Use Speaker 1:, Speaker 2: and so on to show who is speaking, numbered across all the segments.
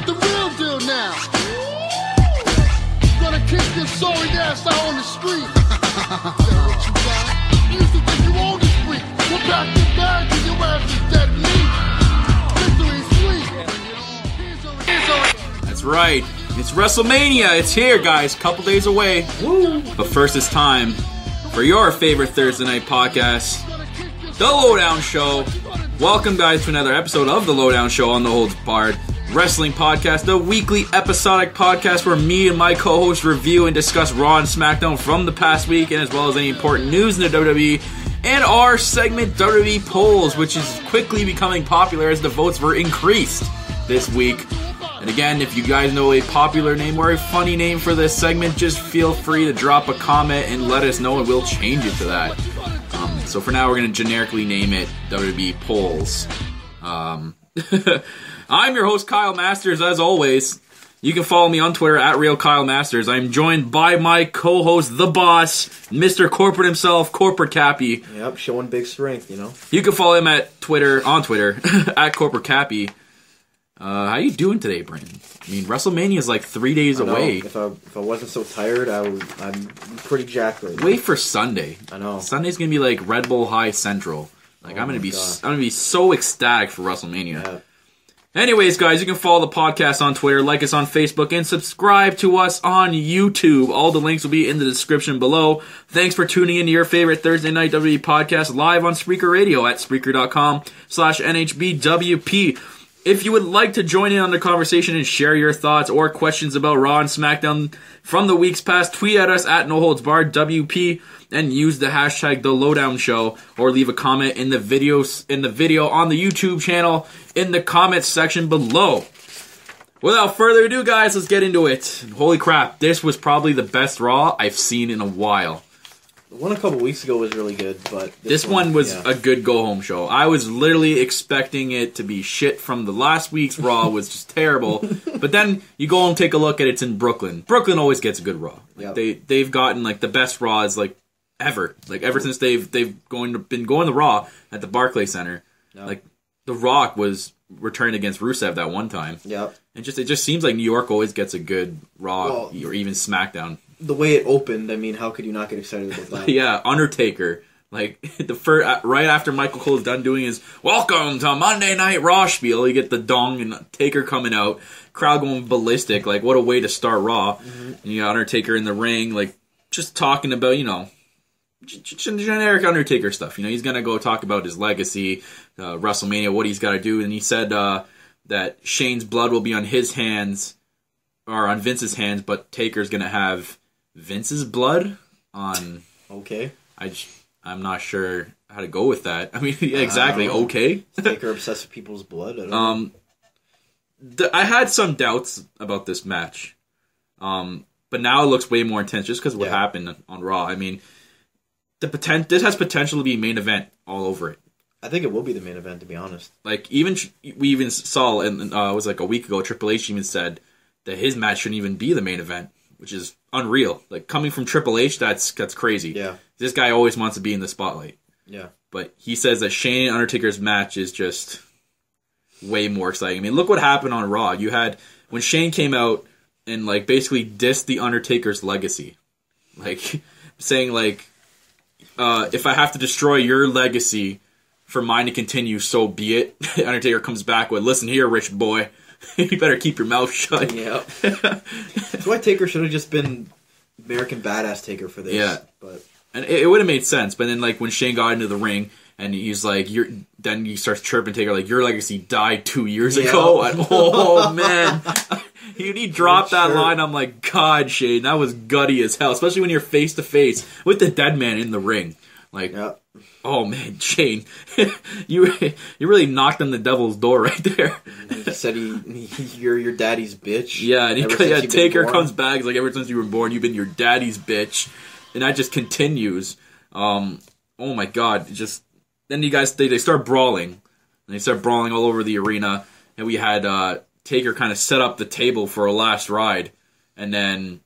Speaker 1: got the real deal now. Gonna kick sorry ass out on the street. What you got. Used to think you owned the street. Well, pack your ass is dead meat. Sweet.
Speaker 2: That's right. It's WrestleMania. It's here, guys. Couple days away. But first, it's time for your favorite Thursday night podcast, The Lowdown Show. Welcome, guys, to another episode of The Lowdown Show on the Holds Barred Wrestling Podcast, the weekly episodic podcast where me and my co-hosts review and discuss Raw and SmackDown from the past week, and as well as any important news in the WWE. And our segment WWE polls, which is quickly becoming popular as the votes were increased this week. And again, if you guys know a popular name or a funny name for this segment, just feel free to drop a comment and let us know, and we'll change it to that. Um, so for now, we're going to generically name it WWE Polls. Um, I'm your host, Kyle Masters, as always. You can follow me on Twitter at Real Kyle Masters. I'm joined by my co-host, the boss, Mr. Corporate himself, Corporate Cappy.
Speaker 3: Yep, showing big strength, you know.
Speaker 2: You can follow him at Twitter, on Twitter, at Corporate Cappy. Uh, how you doing today, Brandon? I mean, WrestleMania is like three days away.
Speaker 3: If I if I wasn't so tired, I would. I'm pretty jacked right now.
Speaker 2: Wait for Sunday.
Speaker 3: I know.
Speaker 2: Sunday's gonna be like Red Bull High Central. Like
Speaker 3: Oh
Speaker 2: I'm gonna
Speaker 3: my
Speaker 2: be,
Speaker 3: God.
Speaker 2: I'm gonna be so ecstatic for WrestleMania.
Speaker 3: Yeah.
Speaker 2: Anyways, guys, you can follow the podcast on Twitter, like us on Facebook, and subscribe to us on YouTube. All the links will be in the description below. Thanks for tuning in to your favorite Thursday Night WWE podcast live on Spreaker Radio at Spreaker.com slash NHBWP. If you would like to join in on the conversation and share your thoughts or questions about Raw and SmackDown from the weeks past, tweet at us at No Holds Barred WP and use the hashtag The Lowdown Show or leave a comment in the videos in the video on the YouTube channel in the comments section below. Without further ado, guys, let's get into it. Holy crap, this was probably the best Raw I've seen in a while.
Speaker 3: The one a couple weeks ago was really good, but
Speaker 2: This one was
Speaker 3: yeah.
Speaker 2: a good go home show. I was literally expecting it to be shit from the last week's Raw was just terrible. But then you go and take a look at it, it's in Brooklyn. Brooklyn always gets a good Raw. Like
Speaker 3: Yep.
Speaker 2: they they've gotten like the best Raws like ever. Like ever since they've they've going to, been going to Raw at the Barclay Center.
Speaker 3: Yep.
Speaker 2: Like The Rock was returned against Rusev that one time.
Speaker 3: Yep.
Speaker 2: And just it just seems like New York always gets a good Raw
Speaker 3: Well-
Speaker 2: or even SmackDown.
Speaker 3: The way it opened, I mean, how could you not get excited about that?
Speaker 2: Yeah, Undertaker. Like the first, uh, right after Michael Cole is done doing his "Welcome to Monday Night Raw" spiel, you get the Dong and Taker coming out, crowd going ballistic. Like what a way to start Raw! And you got Undertaker in the ring, like just talking about you know generic Undertaker stuff. You know he's gonna go talk about his legacy, uh, WrestleMania, what he's got to do, and he said uh, that Shane's blood will be on his hands or on Vince's hands, but Taker's gonna have Vince's blood on.
Speaker 3: Okay.
Speaker 2: I I'm not sure how to go with that. I mean, yeah, exactly.
Speaker 3: know.
Speaker 2: Okay.
Speaker 3: Taker obsessed with people's blood. I.
Speaker 2: Um, th- I had some doubts about this match, um, but now it looks way more intense just because what
Speaker 3: Yeah.
Speaker 2: happened on Raw. I mean, the potent this has potential to be main event all over it.
Speaker 3: I think it will be the main event, to be honest.
Speaker 2: Like even we even saw, and uh, it was like a week ago. Triple H even said that his match shouldn't even be the main event, which is unreal. Like coming from Triple H, that's that's crazy.
Speaker 3: Yeah.
Speaker 2: This guy always wants to be in the spotlight.
Speaker 3: Yeah.
Speaker 2: but he says that Shane and Undertaker's match is just way more exciting. I mean, look what happened on Raw. You had when Shane came out and like basically dissed the Undertaker's legacy, like saying like, uh, if I have to destroy your legacy for mine to continue, so be it. Undertaker comes back with, "Listen here, rich boy." you better keep your mouth shut.
Speaker 3: Yep. That's why Taker should have just been American Badass Taker for this.
Speaker 2: Yeah.
Speaker 3: But
Speaker 2: And it, it would have made sense, but then like when Shane got into the ring and he's like, "You're," then he starts chirping Taker like, "Your legacy died two years
Speaker 3: Yeah.
Speaker 2: ago." And, oh man, he, he dropped that line. I'm like, God, Shane, that was gutty as hell, especially when you're face to face with the dead man in the ring. Like,
Speaker 3: yeah.
Speaker 2: oh man, Shane, you you really knocked on the devil's door right there.
Speaker 3: He said he, he you're your daddy's bitch.
Speaker 2: Yeah, and he,
Speaker 3: ever
Speaker 2: yeah,
Speaker 3: since you've been
Speaker 2: Taker comes back. He's like, ever since you were born, you've been your daddy's bitch, and that just continues. Um, oh my god, just then you guys they, they start brawling, and they start brawling all over the arena, and we had uh, Taker kind of set up the table for a last ride, and then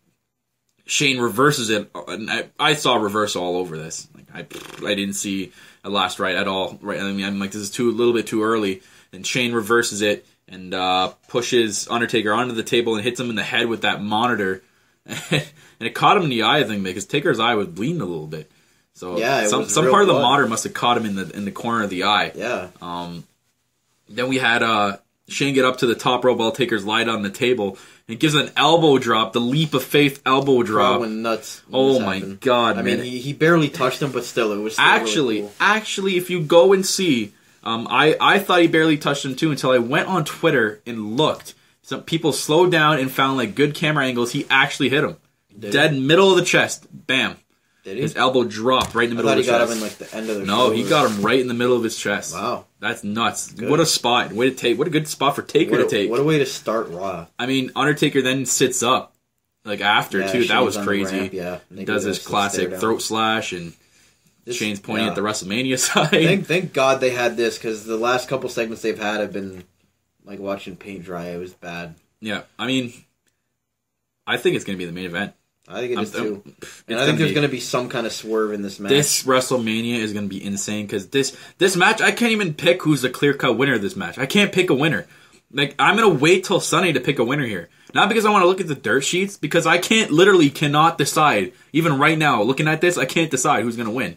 Speaker 2: Shane reverses it, and I, I saw reversal all over this. Like I, I didn't see a last ride at all. Right? I mean, I'm like, this is too a little bit too early. And Shane reverses it, and uh, pushes Undertaker onto the table and hits him in the head with that monitor. and it caught him in the eye, I think, because Taker's eye was bleeding a little bit. So
Speaker 3: Yeah,
Speaker 2: some some part of the monitor must have caught him in the in the corner of the eye.
Speaker 3: Yeah.
Speaker 2: Um, then we had uh, Shane get up to the top rope while Taker's light on the table and gives an elbow drop, the leap of faith elbow drop.
Speaker 3: Went nuts. when
Speaker 2: Oh my
Speaker 3: happened.
Speaker 2: God,
Speaker 3: I
Speaker 2: man.
Speaker 3: mean, he, he barely touched him, but still, it was still really
Speaker 2: actually,
Speaker 3: cool.
Speaker 2: actually, if you go and see, um, I I thought he barely touched him too until I went on Twitter and looked. Some people slowed down and found like good camera angles. He actually hit him,
Speaker 3: Did
Speaker 2: dead middle of the chest. Bam,
Speaker 3: Did he?
Speaker 2: his elbow dropped right in the
Speaker 3: I
Speaker 2: middle
Speaker 3: thought
Speaker 2: of
Speaker 3: he
Speaker 2: the
Speaker 3: got
Speaker 2: chest.
Speaker 3: him in like the end of the.
Speaker 2: no, he got him right in the middle of his chest.
Speaker 3: Wow.
Speaker 2: That's nuts.
Speaker 3: Good.
Speaker 2: What a spot. Way to take. What a good spot for Taker
Speaker 3: What
Speaker 2: to take.
Speaker 3: what a way to start Raw.
Speaker 2: I mean, Undertaker then sits up, like after
Speaker 3: Yeah,
Speaker 2: too. that was crazy.
Speaker 3: ramp, yeah. And they
Speaker 2: He
Speaker 3: do
Speaker 2: does his classic throat slash, and
Speaker 3: This-
Speaker 2: Shane's pointing
Speaker 3: yeah.
Speaker 2: at the WrestleMania side.
Speaker 3: Thank, thank God they had this because the last couple segments they've had have been like watching paint dry. It was bad.
Speaker 2: yeah, I mean, I think it's gonna be the main event.
Speaker 3: I think it is
Speaker 2: I'm-
Speaker 3: too. And I think there's going to be some kind of swerve in this match.
Speaker 2: This WrestleMania is gonna be insane because this this match I can't even pick who's the clear cut winner of this match. I can't pick a winner. Like I'm gonna wait till Sunday to pick a winner here. Not because I want to look at the dirt sheets, because I can't literally cannot decide. Even right now, looking at this, I can't decide who's gonna win.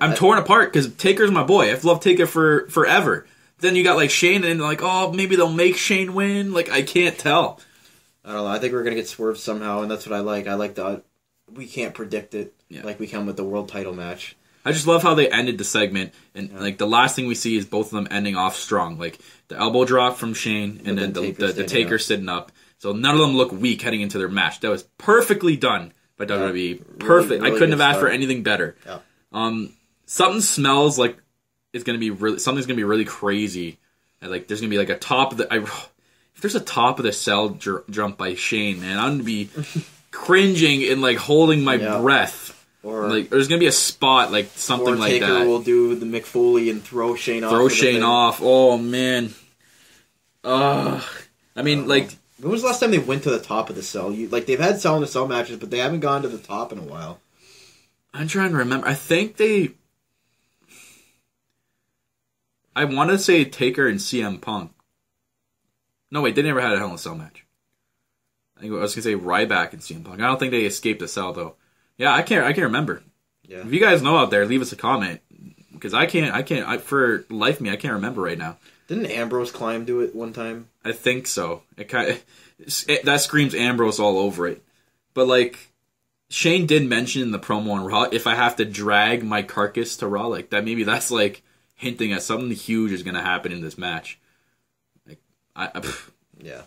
Speaker 2: I'm
Speaker 3: I-
Speaker 2: torn apart because Taker's my boy. I've loved Taker for forever. Then you got like Shane, and like, oh, maybe they'll make Shane win. Like I can't tell.
Speaker 3: I don't know. I think we're going to get swerved somehow, and that's what I like. I like the. We can't predict it
Speaker 2: Yeah.
Speaker 3: like we can with the world title match.
Speaker 2: I just love how they ended the segment, and like the last thing we see is both of them ending off strong, like the elbow drop from Shane, and then
Speaker 3: then
Speaker 2: the
Speaker 3: Taker
Speaker 2: the, the Taker
Speaker 3: up.
Speaker 2: sitting up. So none of them look weak heading into their match. That was perfectly done by WWE. Perfect. I
Speaker 3: really
Speaker 2: couldn't have asked for anything better.
Speaker 3: Yeah.
Speaker 2: Um, something smells like it's gonna be really something's gonna be really crazy. And, like there's gonna be like a top of the. I, there's a top of the cell jump by Shane, man, I'm gonna be cringing and like holding my
Speaker 3: Yeah.
Speaker 2: breath.
Speaker 3: Or
Speaker 2: Like there's gonna be a spot like something like
Speaker 3: Taker
Speaker 2: that.
Speaker 3: will do the Mick Foley and throw Shane off.
Speaker 2: Throw Shane off. Oh man. Ugh. I mean, like
Speaker 3: When was the last time they went to the top of the cell? You like they've had cell in the cell matches, but they haven't gone to the top in a while.
Speaker 2: I'm trying to remember. I think they. I want to say Taker and CM Punk. No, wait, they never had a Hell in a Cell match. I, think I was gonna say Ryback and CM Punk. I don't think they escaped the cell though. Yeah, I can't. I can't remember.
Speaker 3: Yeah.
Speaker 2: If you guys know out there, leave us a comment because I can't. I can't. I, for life me, I can't remember right now.
Speaker 3: Didn't Ambrose climb do it one time?
Speaker 2: I think so. It kind of it, that screams Ambrose all over it. But like Shane did mention in the promo on Raw, if I have to drag my carcass to Raw, like that, maybe that's like hinting at something huge is going to happen in this match. I, I
Speaker 3: Yeah.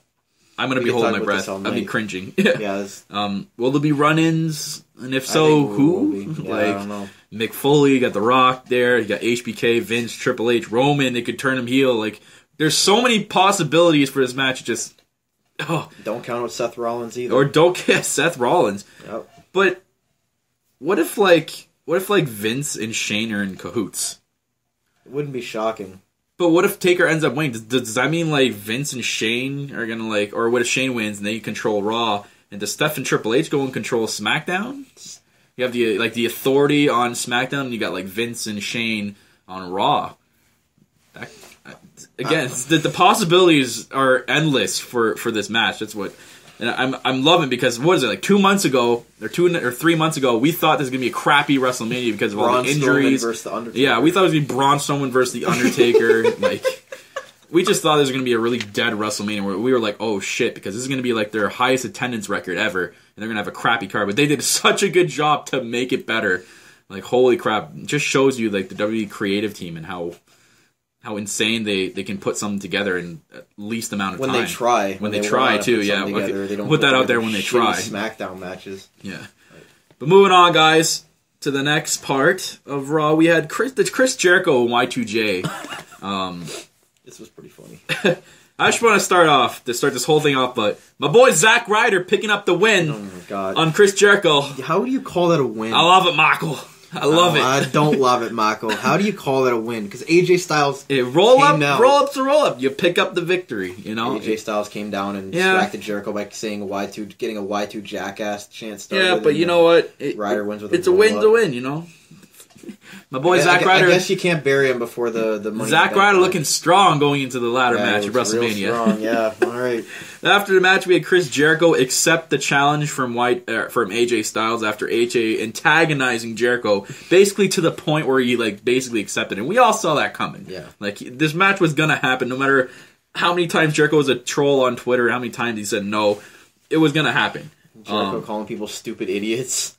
Speaker 2: I'm going to
Speaker 3: We
Speaker 2: be holding my breath. I'll be cringing.
Speaker 3: Yeah. It's,
Speaker 2: um, will there be run-ins? And if so, who?
Speaker 3: Yeah, I
Speaker 2: like
Speaker 3: don't know.
Speaker 2: Mick Foley, you got The Rock there, you got HBK, Vince, Triple H, Roman. They could turn him heel. Like there's so many possibilities for this match. Just oh,
Speaker 3: Don't count out Seth Rollins either.
Speaker 2: or don't get Seth Rollins.
Speaker 3: Yep.
Speaker 2: But what if like what if like Vince and Shane are in cahoots?
Speaker 3: It wouldn't be shocking.
Speaker 2: But what if Taker ends up winning? Does, does that mean like Vince and Shane are gonna like, or what if Shane wins and they control Raw? And does Steph and Triple H go and control SmackDown? You have the like the authority on SmackDown, and you got like Vince and Shane on Raw. That, again, it's the, the possibilities are endless for for this match. That's what. And I'm I'm loving because what is it like two months ago or two or three months ago we thought this was gonna be a crappy WrestleMania because of all the injuries
Speaker 3: versus the Undertaker.
Speaker 2: yeah, we thought it was gonna be Braun Strowman versus the Undertaker. like, we just thought it was gonna be a really dead WrestleMania. Where we were like, oh shit, because this is gonna be like their highest attendance record ever, and they're gonna have a crappy card. But they did such a good job to make it better. Like, holy crap! It just shows you like the WWE creative team and how how insane they they can put something together in at least amount of
Speaker 3: when
Speaker 2: time.
Speaker 3: When they try.
Speaker 2: When they
Speaker 3: want
Speaker 2: try,
Speaker 3: to
Speaker 2: too,
Speaker 3: put
Speaker 2: yeah,
Speaker 3: something
Speaker 2: okay.
Speaker 3: They don't
Speaker 2: Put that out there when they try.
Speaker 3: SmackDown matches.
Speaker 2: Yeah. But moving on, guys, to the next part of Raw, we had Chris, the Chris Jericho and Y2J. Um,
Speaker 3: This was pretty funny.
Speaker 2: I just want to start off to start this whole thing off, but my boy Zack Ryder picking up the
Speaker 3: Oh
Speaker 2: win
Speaker 3: my god.
Speaker 2: on Chris Jericho.
Speaker 3: How do you call that a win?
Speaker 2: I love it, Michael. I love
Speaker 3: Oh,
Speaker 2: it.
Speaker 3: I don't love it, Mako. How do you call that a win? Because AJ Styles,
Speaker 2: It roll up, roll up to roll up. You pick up the victory. You know.
Speaker 3: AJ Styles came down and
Speaker 2: Yeah.
Speaker 3: distracted Jericho by saying Y two, getting a Y two jackass chance. started,
Speaker 2: yeah, but you know what? It,
Speaker 3: Ryder wins with
Speaker 2: it's
Speaker 3: a
Speaker 2: a a
Speaker 3: roll-up.
Speaker 2: win. You know. My boy
Speaker 3: I,
Speaker 2: Zack
Speaker 3: I,
Speaker 2: Ryder.
Speaker 3: I guess you can't bury him before the the money.
Speaker 2: Zack Ryder
Speaker 3: match.
Speaker 2: looking strong going into the ladder
Speaker 3: Yeah,
Speaker 2: match at WrestleMania.
Speaker 3: strong, Yeah, all right.
Speaker 2: After the match, we had Chris Jericho accept the challenge from White uh, from AJ Styles after AJ antagonizing Jericho, basically to the point where he like basically accepted, and we all saw that coming.
Speaker 3: Yeah.
Speaker 2: like this match was gonna happen, no matter how many times Jericho was a troll on Twitter, how many times he said no, it was gonna happen.
Speaker 3: Jericho
Speaker 2: Um,
Speaker 3: calling people stupid idiots.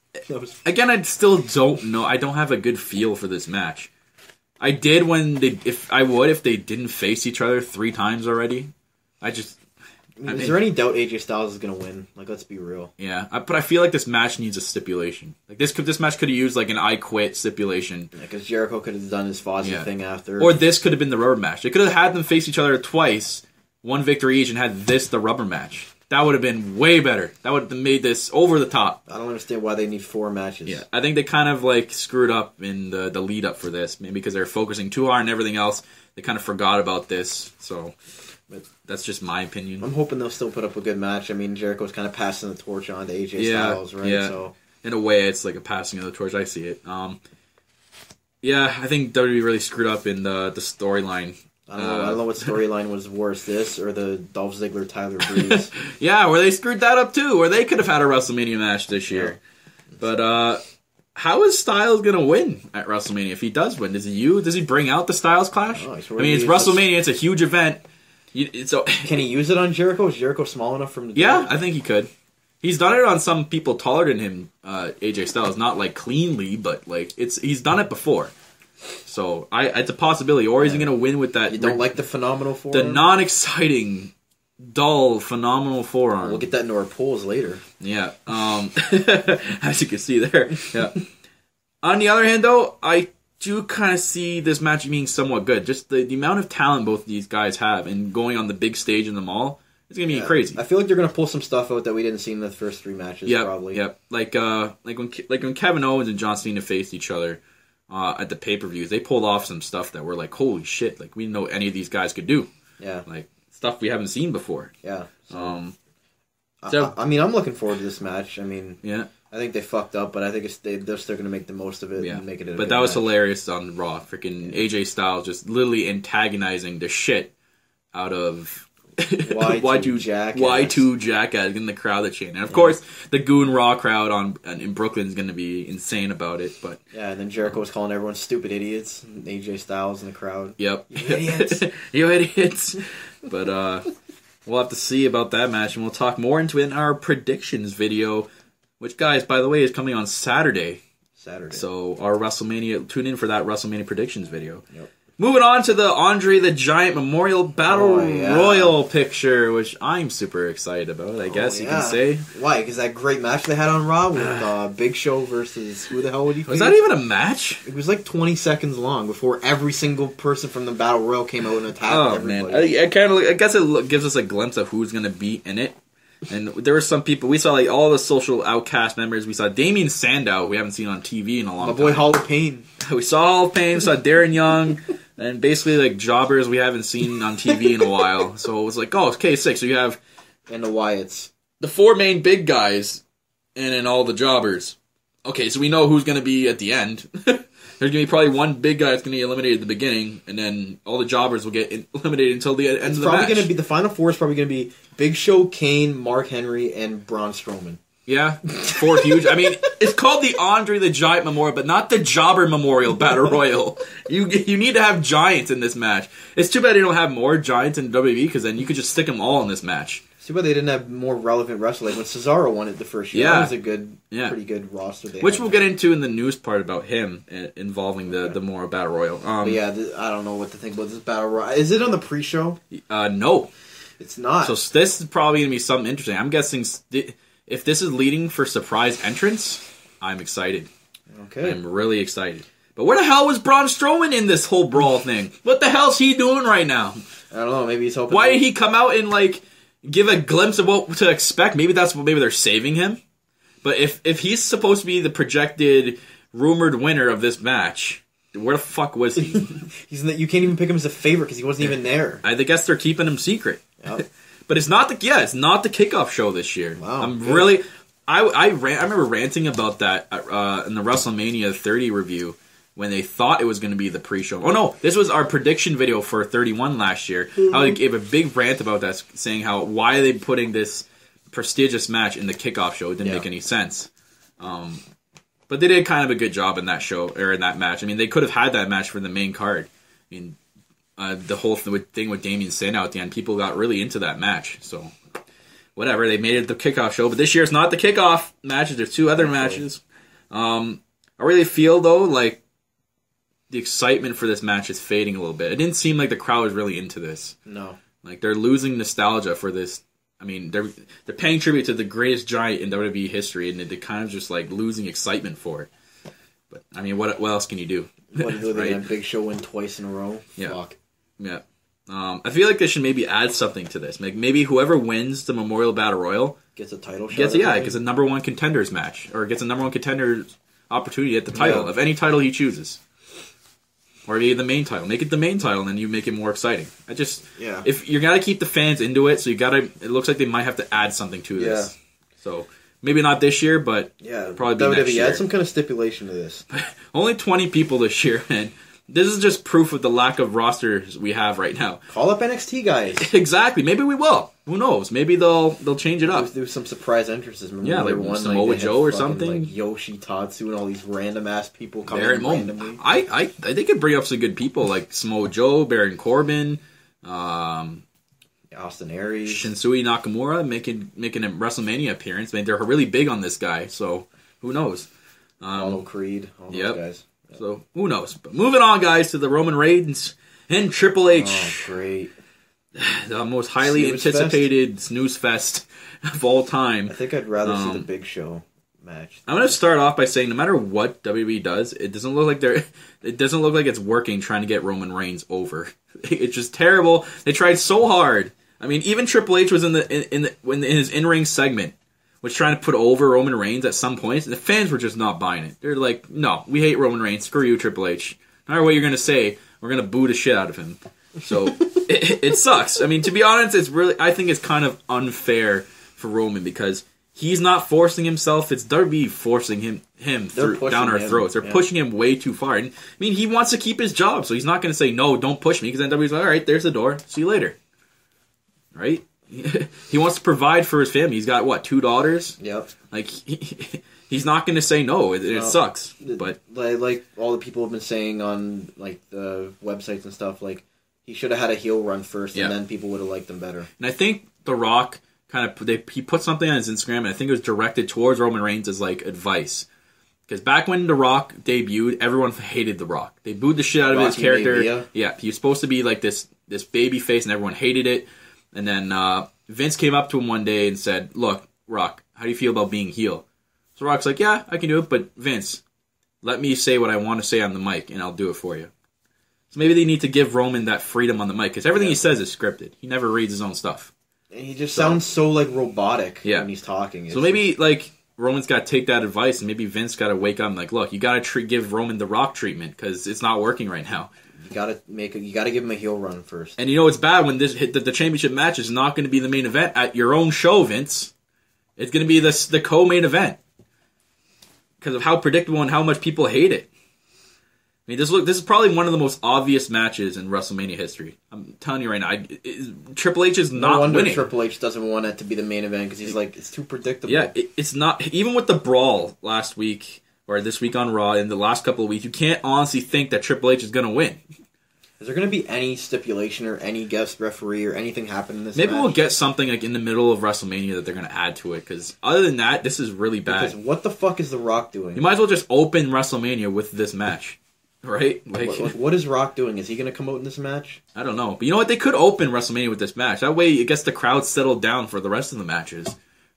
Speaker 2: Again, I still don't know. I don't have a good feel for this match. I did when they, if I would, if they didn't face each other three times already. I just,
Speaker 3: I mean, is
Speaker 2: mean-
Speaker 3: there any doubt AJ Styles is gonna win? Like, let's be real.
Speaker 2: yeah. I, but I feel like this match needs a stipulation. Like this, could this match could have used like an I quit stipulation,
Speaker 3: Because Jericho could have done his Fozzy
Speaker 2: Yeah.
Speaker 3: thing after.
Speaker 2: or this could have been the rubber match. They could have had them face each other twice, one victory each, and had this the rubber match. That would have been way better. That would have made this over the top.
Speaker 3: I don't understand why they need four matches.
Speaker 2: Yeah, I think they kind of like screwed up in the the lead up for this, maybe because they're focusing too hard on everything else. They kind of forgot about this. So, but that's just my opinion.
Speaker 3: I'm hoping they'll still put up a good match. I mean, Jericho's kind of passing the torch on to AJ
Speaker 2: Yeah,
Speaker 3: Styles, right?
Speaker 2: yeah.
Speaker 3: So
Speaker 2: In a way, it's like a passing of the torch. I see it. Um, yeah, I think WWE really screwed up in the the storyline.
Speaker 3: I don't know. I don't know what storyline was worse, this or the Dolph Ziggler Tyler Breeze.
Speaker 2: Yeah, where they screwed that up too, where they could have had a WrestleMania match this year. But uh how is Styles gonna win at WrestleMania if he does win? Does he you? Does he bring out the Styles Clash?
Speaker 3: Oh,
Speaker 2: I mean, it's WrestleMania. It's a huge event. You, a,
Speaker 3: Can he use it on Jericho? Is Jericho small enough for him to?
Speaker 2: yeah,
Speaker 3: it?
Speaker 2: I think he could. He's done it on some people taller than him. Uh, AJ Styles, not like cleanly, but like it's he's done it before. So I, it's a possibility. Or is he gonna win with that?
Speaker 3: You don't like the phenomenal four?
Speaker 2: the non-exciting, dull, phenomenal forearm.
Speaker 3: We'll get that into our polls later.
Speaker 2: Yeah. Um, as you can see there. Yeah. On the other hand, though, I do kind of see this match being somewhat good. Just the, the amount of talent both of these guys have and going on the big stage in the mall It's going to be crazy.
Speaker 3: I feel like they're gonna pull some stuff out that we didn't see in the first three matches.
Speaker 2: Yeah,
Speaker 3: probably.
Speaker 2: Yep. Like uh, like when like when Kevin Owens and John Cena faced each other uh, at the pay per views, they pulled off some stuff that were like, holy shit! Like we didn't know any of these guys could do.
Speaker 3: Yeah.
Speaker 2: Like stuff we haven't seen before.
Speaker 3: Yeah. So,
Speaker 2: Um,
Speaker 3: I-
Speaker 2: so-
Speaker 3: I, I mean, I'm looking forward to this match. I mean,
Speaker 2: yeah.
Speaker 3: I think they fucked up, but I think it's they, they're still gonna make the most of it
Speaker 2: Yeah,
Speaker 3: and make it. A
Speaker 2: but that was
Speaker 3: match.
Speaker 2: hilarious on Raw. Freaking AJ Styles just literally antagonizing the shit out of
Speaker 3: Y2
Speaker 2: two
Speaker 3: jackass.
Speaker 2: Y two jackass in the crowd that chant. And of course, the Goon Raw crowd on in Brooklyn is going to be insane about it. But
Speaker 3: Yeah, and then Jericho was calling everyone stupid idiots. And AJ Styles in the crowd.
Speaker 2: yep,
Speaker 3: You idiots.
Speaker 2: you idiots. But uh, we'll have to see about that match, and we'll talk more into it in our predictions video. Which, guys, by the way, is coming on Saturday.
Speaker 3: Saturday.
Speaker 2: So our WrestleMania, tune in for that WrestleMania predictions video.
Speaker 3: Yep.
Speaker 2: Moving on to the Andre the Giant Memorial Battle
Speaker 3: Oh, yeah.
Speaker 2: Royal picture, which I'm super excited about. I guess
Speaker 3: Oh,
Speaker 2: you can say.
Speaker 3: Why? Because that great match they had on Raw with uh, Big Show versus who the hell would you?
Speaker 2: Was that even a match?
Speaker 3: It was like 20 seconds long before every single person from the Battle Royal came out and attacked
Speaker 2: Oh man. I, I kind of. I guess it gives us a glimpse of who's going to be in it. And there were some people we saw, like all the social outcast members. We saw Damien Sandow, we haven't seen on TV in a long time.
Speaker 3: My boy. Hall of Pain.
Speaker 2: we saw Hall of Fame, saw Darren Young, and basically like jobbers we haven't seen on TV in a while. So it was like, oh, it's K six. So you have
Speaker 3: And the Wyatts.
Speaker 2: the four main big guys and then all the jobbers. Okay, so we know who's going to be at the end. There's going to be probably one big guy that's going to be eliminated at the beginning, and then all the jobbers will get eliminated until the end
Speaker 3: It's
Speaker 2: of the
Speaker 3: probably
Speaker 2: match.
Speaker 3: going to be the final four is probably going to be Big Show, Kane, Mark Henry, and Braun Strowman.
Speaker 2: Yeah, four huge. I mean, it's called the Andre the Giant Memorial, but not the Jobber Memorial Battle Royal. You you need to have giants in this match. It's too bad they don't have more giants in WWE because then you could just stick them all in this match.
Speaker 3: See why they didn't have more relevant wrestling Like when Cesaro won it the first year,
Speaker 2: Yeah.
Speaker 3: that was a good,
Speaker 2: Yeah.
Speaker 3: pretty good roster. They
Speaker 2: Which we'll
Speaker 3: there.
Speaker 2: get into in the news part about him uh, involving the the more Battle Royal. Um,
Speaker 3: yeah, th- I don't know what to think about this battle royal. Is it on the pre-show?
Speaker 2: uh, no.
Speaker 3: It's not.
Speaker 2: So this is probably gonna be something interesting. I'm guessing st- if this is leading for surprise entrance, I'm excited.
Speaker 3: okay.
Speaker 2: I'm really excited. But where the hell was Braun Strowman in this whole brawl thing? What the hell's he doing right now?
Speaker 3: I don't know. Maybe he's hoping.
Speaker 2: Why did he come out and like give a glimpse of what to expect? Maybe that's what maybe they're saving him. But if if he's supposed to be the projected rumored winner of this match, where the fuck was he?
Speaker 3: He's in the, you can't even pick him as a favorite because he wasn't even there.
Speaker 2: I guess they're keeping him secret.
Speaker 3: Yep.
Speaker 2: But it's not the yeah, it's not the kickoff show this year.
Speaker 3: Wow,
Speaker 2: I'm
Speaker 3: good.
Speaker 2: really I I ran, I remember ranting about that uh, in the WrestleMania 30 review when they thought it was going to be the pre-show. Oh no, this was our prediction video for 31 last year. I gave a big rant about that, saying how why are they putting this prestigious match in the kickoff show? It didn't
Speaker 3: Yeah.
Speaker 2: make any sense. Um, but they did kind of a good job in that show or in that match. I mean, they could have had that match for the main card. I mean, uh, the whole th- thing with Damien Sandow at the end, people got really into that match. So, whatever, they made it the kickoff show. But this year it's not the kickoff matches. There's two other matches. Um, I really feel though like the excitement for this match is fading a little bit. It didn't seem like the crowd was really into this.
Speaker 3: No.
Speaker 2: Like they're losing nostalgia for this. I mean, they're they're paying tribute to the greatest giant in WWE history, and they're kind of just like losing excitement for it. But I mean, what what else can you do?
Speaker 3: What do they
Speaker 2: Right?
Speaker 3: Big Show win twice in a row?
Speaker 2: Yeah.
Speaker 3: Fuck.
Speaker 2: Yeah. Um, I feel like they should maybe add something to this. Like maybe whoever wins the Memorial Battle Royal
Speaker 3: Gets a title shot.
Speaker 2: gets
Speaker 3: or
Speaker 2: yeah gets a number one contenders match or gets a number one contenders opportunity at the title
Speaker 3: Yeah.
Speaker 2: of any title he chooses, or maybe the main title. Make it the main title, and then you make it more exciting. I just
Speaker 3: Yeah.
Speaker 2: if you gotta keep the fans into it, so you gotta. It looks like they might have to add something to this. So maybe not this year, but
Speaker 3: yeah.
Speaker 2: probably be
Speaker 3: WWE
Speaker 2: next year.
Speaker 3: add some kind of stipulation to this.
Speaker 2: only twenty people this year, man. This is just proof of the lack of rosters we have right now.
Speaker 3: Call up NXT guys.
Speaker 2: Exactly. Maybe we will. Who knows? Maybe they'll they'll change it up.
Speaker 3: Do some surprise entrances. Remember
Speaker 2: Yeah, like
Speaker 3: one,
Speaker 2: Samoa
Speaker 3: had
Speaker 2: Joe or something?
Speaker 3: Like Yoshi, Tatsu, and all these random ass people coming
Speaker 2: Baron
Speaker 3: randomly.
Speaker 2: I, I I they could bring up some good people like Samoa Joe, Baron Corbin, um,
Speaker 3: Austin Aries.
Speaker 2: Shinsuke Nakamura making making a WrestleMania appearance. I mean, they're really big on this guy, so who knows?
Speaker 3: Apollo Creed. All those
Speaker 2: yep.
Speaker 3: guys.
Speaker 2: So who knows? But moving on, guys, to the Roman Reigns and Triple H.
Speaker 3: Oh, great.
Speaker 2: the most highly
Speaker 3: Snooze fest?
Speaker 2: anticipated snooze fest of all time.
Speaker 3: I think I'd rather see
Speaker 2: Um,
Speaker 3: the Big Show match.
Speaker 2: I'm gonna start off by saying, no matter what WWE does, it doesn't look like they're, it doesn't look like it's working trying to get Roman Reigns over. It's just terrible. They tried so hard. I mean, even Triple H was in the in, in the when in his in ring segment was trying to put over Roman Reigns at some points. and The fans were just not buying it. They're like, no, we hate Roman Reigns. Screw you, Triple H. No matter what you're gonna say, we're gonna boo the shit out of him. So it, it sucks. I mean, to be honest, it's really I think it's kind of unfair for Roman because he's not forcing himself. It's WWE forcing him him through, down our
Speaker 3: him,
Speaker 2: throats. They're
Speaker 3: yeah.
Speaker 2: pushing him way too far. And I mean, he wants to keep his job, so he's not going to say no. Don't push me because then WWE's like, all right, there's the door. See you later. Right? he wants to provide for his family. He's got what two daughters.
Speaker 3: Yep.
Speaker 2: Like he, he's not going to say no. It, it sucks, but
Speaker 3: like, like all the people have been saying on like the websites and stuff, like he should have had a heel run first,
Speaker 2: Yeah.
Speaker 3: and then people would have liked him better.
Speaker 2: And I think The Rock kind of they, he put something on his Instagram, and I think it was directed towards Roman Reigns as like advice. Because back when The Rock debuted, everyone hated The Rock. They booed the shit out of his character.
Speaker 3: Maivia?
Speaker 2: Yeah, he was supposed to be like this this baby face, and everyone hated it. And then uh, Vince came up to him one day and said, "Look, Rock, how do you feel about being heel?" So Rock's like, "Yeah, I can do it, but Vince, let me say what I want to say on the mic, and I'll do it for you." So maybe they need to give Roman that freedom on the mic because everything he says is scripted. He never reads his own stuff.
Speaker 3: And he just sounds so like robotic
Speaker 2: Yeah.
Speaker 3: when he's talking.
Speaker 2: So
Speaker 3: It's
Speaker 2: maybe like Roman's got to take that advice, and maybe Vince got to wake up and like, look, you got to treat give Roman the Rock treatment because it's not working right now.
Speaker 3: You gotta make a, you gotta give him a heel run first.
Speaker 2: And you know it's bad when this the, the championship match is not going to be the main event at your own show, Vince. It's going to be the the co-main event because of how predictable and how much people hate it. I mean, this look this is probably one of the most obvious matches in WrestleMania history. I'm telling you right now, I, it- Triple H is
Speaker 3: No
Speaker 2: not
Speaker 3: wonder
Speaker 2: winning.
Speaker 3: Triple H doesn't want it to be the main event because he's like it's too predictable.
Speaker 2: Yeah, it, it's not even with the brawl last week or this week on Raw in the last couple of weeks. You can't honestly think that Triple H is going to win.
Speaker 3: Is there gonna be any stipulation or any guest referee or anything happen in this?
Speaker 2: Maybe
Speaker 3: match?
Speaker 2: we'll get something like in the middle of WrestleMania that they're going to add to it. Because other than that, this is really
Speaker 3: Because
Speaker 2: bad.
Speaker 3: what the fuck is The Rock doing?
Speaker 2: You might as well just open WrestleMania with this match, right? Like
Speaker 3: What, what is Rock doing? Is he gonna come out in this match?
Speaker 2: I don't know, but you know what? They could open WrestleMania with this match. That way, it gets the crowd settled down for the rest of the matches.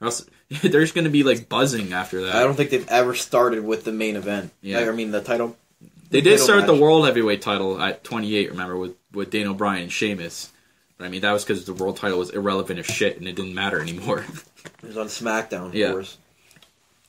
Speaker 2: Or else they're going to be like buzzing after that.
Speaker 3: I don't think they've ever started with the main event.
Speaker 2: Yeah.
Speaker 3: Like, I mean the title.
Speaker 2: They did
Speaker 3: title
Speaker 2: start the world heavyweight title at 28. Remember with with Daniel Bryan and Sheamus. But I mean that was because the world title was irrelevant as shit and it didn't matter anymore.
Speaker 3: It was on SmackDown, of
Speaker 2: Yeah.
Speaker 3: course.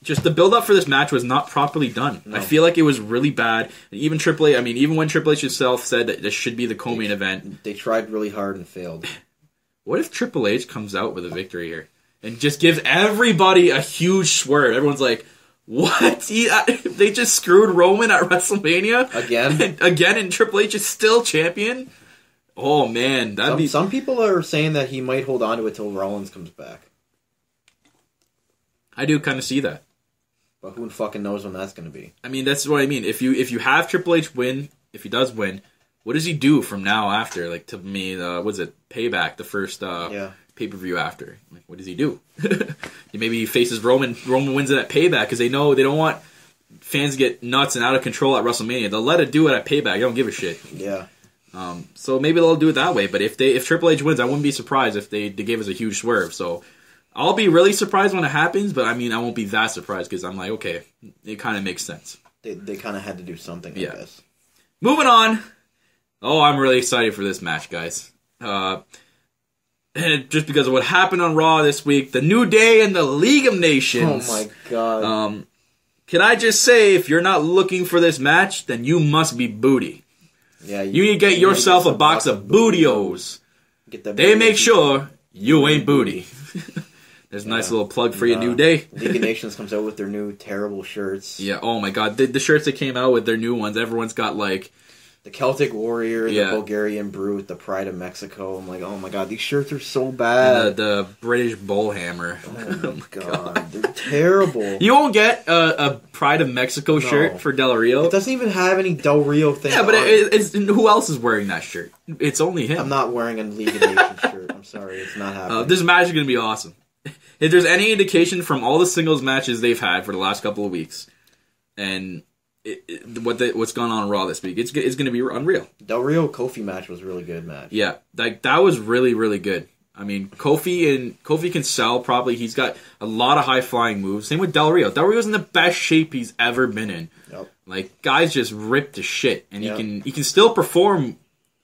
Speaker 2: Just the build up for this match was not properly done. I feel like it was really bad. And even Triple H, I mean, even when Triple H himself said that this should be the co-main event,
Speaker 3: They tried really hard and failed.
Speaker 2: what if Triple H comes out with a victory here and just gives everybody a huge swerve? Everyone's like, What? He, uh, they just screwed Roman at WrestleMania
Speaker 3: Again?
Speaker 2: again, and Triple H is still champion. Oh man, that'd
Speaker 3: Some,
Speaker 2: be.
Speaker 3: some people are saying that he might hold on to it till Rollins comes back.
Speaker 2: I do kind of see that.
Speaker 3: But who fucking knows when that's going to be?
Speaker 2: I mean, that's what I mean. If you if you have Triple H win, if he does win, what does he do from now after? Like to me, uh, what's it? Payback, the first uh,
Speaker 3: Yeah.
Speaker 2: Pay per view after. Like, what does he do? Maybe he faces Roman. Roman wins it at Payback because they know they don't want fans to get nuts and out of control at WrestleMania. They'll let it do it at Payback. They don't give a shit.
Speaker 3: Yeah.
Speaker 2: So maybe they'll do it that way. But if they if Triple H wins, I wouldn't be surprised if they, they gave us a huge swerve. So I'll be really surprised when it happens. But I mean, I won't be that surprised because I'm like, okay, it kind of makes sense.
Speaker 3: They, they kind of had to do something, I
Speaker 2: Yeah.
Speaker 3: guess.
Speaker 2: Moving on. Oh, I'm really excited for this match, guys. Uh, and just because of what happened on Raw this week, the New Day and the League of Nations.
Speaker 3: Oh my god.
Speaker 2: Um, can I just say, if you're not looking for this match, then you must be booty.
Speaker 3: yeah,
Speaker 2: You need to get yourself a box of bootios.
Speaker 3: Get that
Speaker 2: They make sure you ain't booty. There's a nice little plug for your
Speaker 3: Uh,
Speaker 2: New Day.
Speaker 3: League of Nations comes out with their new terrible shirts.
Speaker 2: Yeah. Oh my God. The, the shirts that came out with their new ones. Everyone's got like
Speaker 3: The Celtic Warrior,
Speaker 2: Yeah.
Speaker 3: the Bulgarian Brute, the Pride of Mexico. I'm like, oh my god, these shirts are so bad.
Speaker 2: the British Bullhammer.
Speaker 3: oh my god, they're terrible.
Speaker 2: You won't get a, a Pride of Mexico shirt for Del Rio.
Speaker 3: It doesn't even have any Del Rio thing.
Speaker 2: Yeah, but it, it's who else is wearing that shirt? It's only him.
Speaker 3: I'm not wearing a League of Nations shirt. I'm sorry, it's not happening.
Speaker 2: Uh, this match is going to be awesome. If there's any indication from all the singles matches they've had for the last couple of weeks, and it, it, what the, what's going on Raw this week, it's it's going to be unreal.
Speaker 3: Del Rio Kofi match was really good match.
Speaker 2: Yeah, like that was really really good. I mean, Kofi and Kofi can sell probably. He's got a lot of high flying moves. Same with Del Rio. Del Rio's in the best shape he's ever been in.
Speaker 3: Yep.
Speaker 2: Like guys just ripped to shit, and
Speaker 3: Yeah.
Speaker 2: he can he can still perform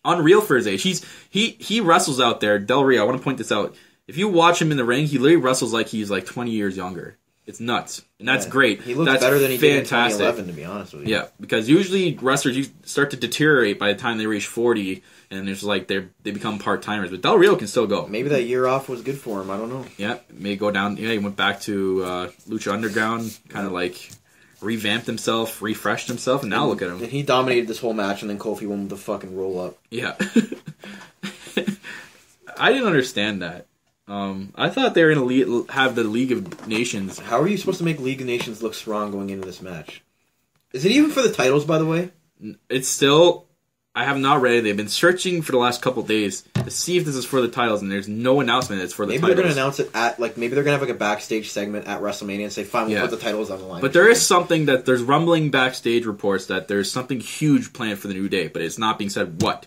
Speaker 2: unreal for his age. He's he he wrestles out there. Del Rio, I want to point this out. If you watch him in the ring, he literally wrestles like he's like 20 years younger. It's nuts, and that's
Speaker 3: Yeah.
Speaker 2: great.
Speaker 3: He looks
Speaker 2: that's
Speaker 3: better than he did in
Speaker 2: fantastic.
Speaker 3: 2011, to be honest with you.
Speaker 2: Yeah, because usually wrestlers you start to deteriorate by the time they reach 40, and there's like they they become part timers. But Del Rio can still go.
Speaker 3: Maybe that year off was good for him. I don't know.
Speaker 2: Yeah, may go down. Yeah, he went back to uh, Lucha Underground, kind of like revamped himself, refreshed himself, and now look at him.
Speaker 3: And he dominated this whole match, and then Kofi won with the fucking roll up.
Speaker 2: Yeah. I didn't understand that. Um, I thought they were gonna le- have the League of Nations.
Speaker 3: How are you supposed to make League of Nations look strong going into this match? Is it even for the titles, by the way?
Speaker 2: It's still. I have not read it. They've been searching for the last couple days to see if this is for the titles, and there's no announcement. It's for the
Speaker 3: Maybe
Speaker 2: titles.
Speaker 3: they're going to announce it at like maybe they're going to have like a backstage segment at WrestleMania and say, "Fine, we'll
Speaker 2: Yeah.
Speaker 3: put the titles on the line."
Speaker 2: But there is something that there's rumbling backstage reports that there's something huge planned for the new day, but it's not being said what.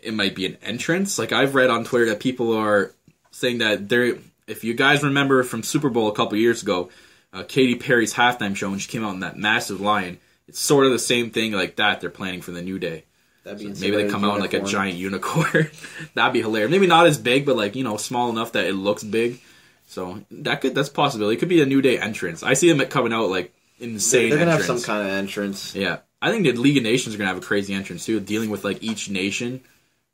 Speaker 2: It might be an entrance. Like I've read on Twitter that people are saying that there. If you guys remember from Super Bowl a couple years ago, uh, Katy Perry's halftime show when she came out in that massive lion, it's sort of the same thing like that. They're planning for the new day.
Speaker 3: That'd be
Speaker 2: Maybe they come out in like a giant unicorn. That'd be hilarious. Maybe not as big, but like you know, small enough that it looks big. So that could that's possibility. It could be a new day entrance. I see them coming out like insane.
Speaker 3: They're going to have some kind of entrance.
Speaker 2: Yeah, I think the League of Nations are gonna have a crazy entrance too, dealing with like each nation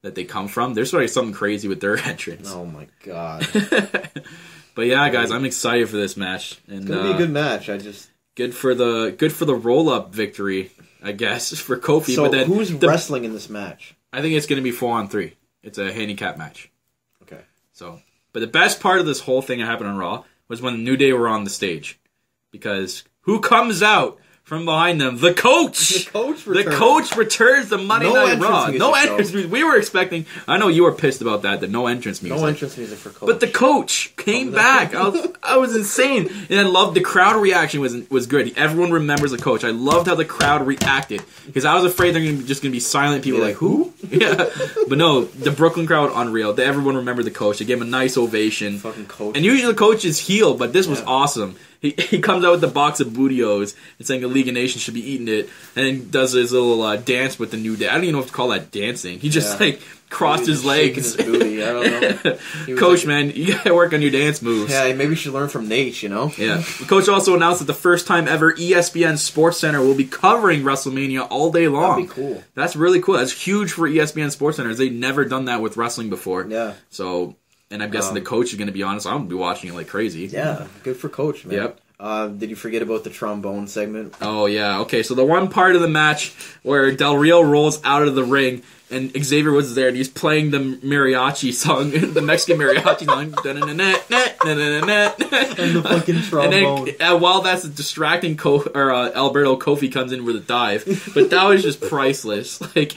Speaker 2: that they come from. There's already something crazy with their entrance.
Speaker 3: Oh my god,
Speaker 2: But yeah, guys, I'm excited for this match, and
Speaker 3: it's
Speaker 2: uh,
Speaker 3: be a good match. I just
Speaker 2: good for the good for the roll up victory, I guess, for Kofi.
Speaker 3: so
Speaker 2: but then
Speaker 3: who's
Speaker 2: the-
Speaker 3: wrestling in this match?
Speaker 2: I think it's gonna be four on three. It's a handicap match.
Speaker 3: Okay,
Speaker 2: So, but the best part of this whole thing that happened on Raw was when the New Day were on the stage, because who comes out from behind them? The coach.
Speaker 3: The coach
Speaker 2: The
Speaker 3: returns.
Speaker 2: coach returns the Monday
Speaker 3: No
Speaker 2: Night Raw. no entrance music. We were expecting. I know you were pissed about that. The no entrance music.
Speaker 3: no entrance music for coach.
Speaker 2: But the coach came
Speaker 3: Oh,
Speaker 2: back. I was, I was insane, and I loved the crowd reaction was was good. Everyone remembers the coach. I loved how the crowd reacted because I was afraid they're gonna be, just gonna be silent. People
Speaker 3: Yeah.
Speaker 2: like who? Yeah, but no, the Brooklyn crowd unreal. They, everyone remembered the coach. They gave him a nice ovation.
Speaker 3: fucking coach.
Speaker 2: And usually the coach is heel, but this was awesome. He, he comes out with the box of bootios and saying the League of Nations should be eating it, and does his little uh, dance with the new day. I don't even know what to call that dancing. He just
Speaker 3: Yeah.
Speaker 2: like crossed his legs.
Speaker 3: his booty, I don't know.
Speaker 2: Coach,
Speaker 3: like-
Speaker 2: man, you gotta work on your dance moves.
Speaker 3: yeah, maybe you should learn from Nate. You know.
Speaker 2: Yeah. Coach also announced that the first time ever ESPN Sports Center will be covering WrestleMania all day long.
Speaker 3: That'd be cool.
Speaker 2: That's really cool. That's huge for ESPN Sports Center. They've never done that with wrestling before.
Speaker 3: Yeah.
Speaker 2: So, and I'm guessing
Speaker 3: Um,
Speaker 2: the coach is going to be honest. I'm going to be watching it like crazy.
Speaker 3: Yeah, good for coach, man.
Speaker 2: Yep.
Speaker 3: Uh, did you forget about the trombone segment?
Speaker 2: Oh yeah, okay. So the one part of the match where Del Rio rolls out of the ring and Xavier Woods is there and he's playing the mariachi song, the Mexican mariachi song, and
Speaker 3: the fucking trombone.
Speaker 2: And then uh, while that's distracting, Co- or uh, Alberto Kofi comes in with a dive, but that was just priceless. Like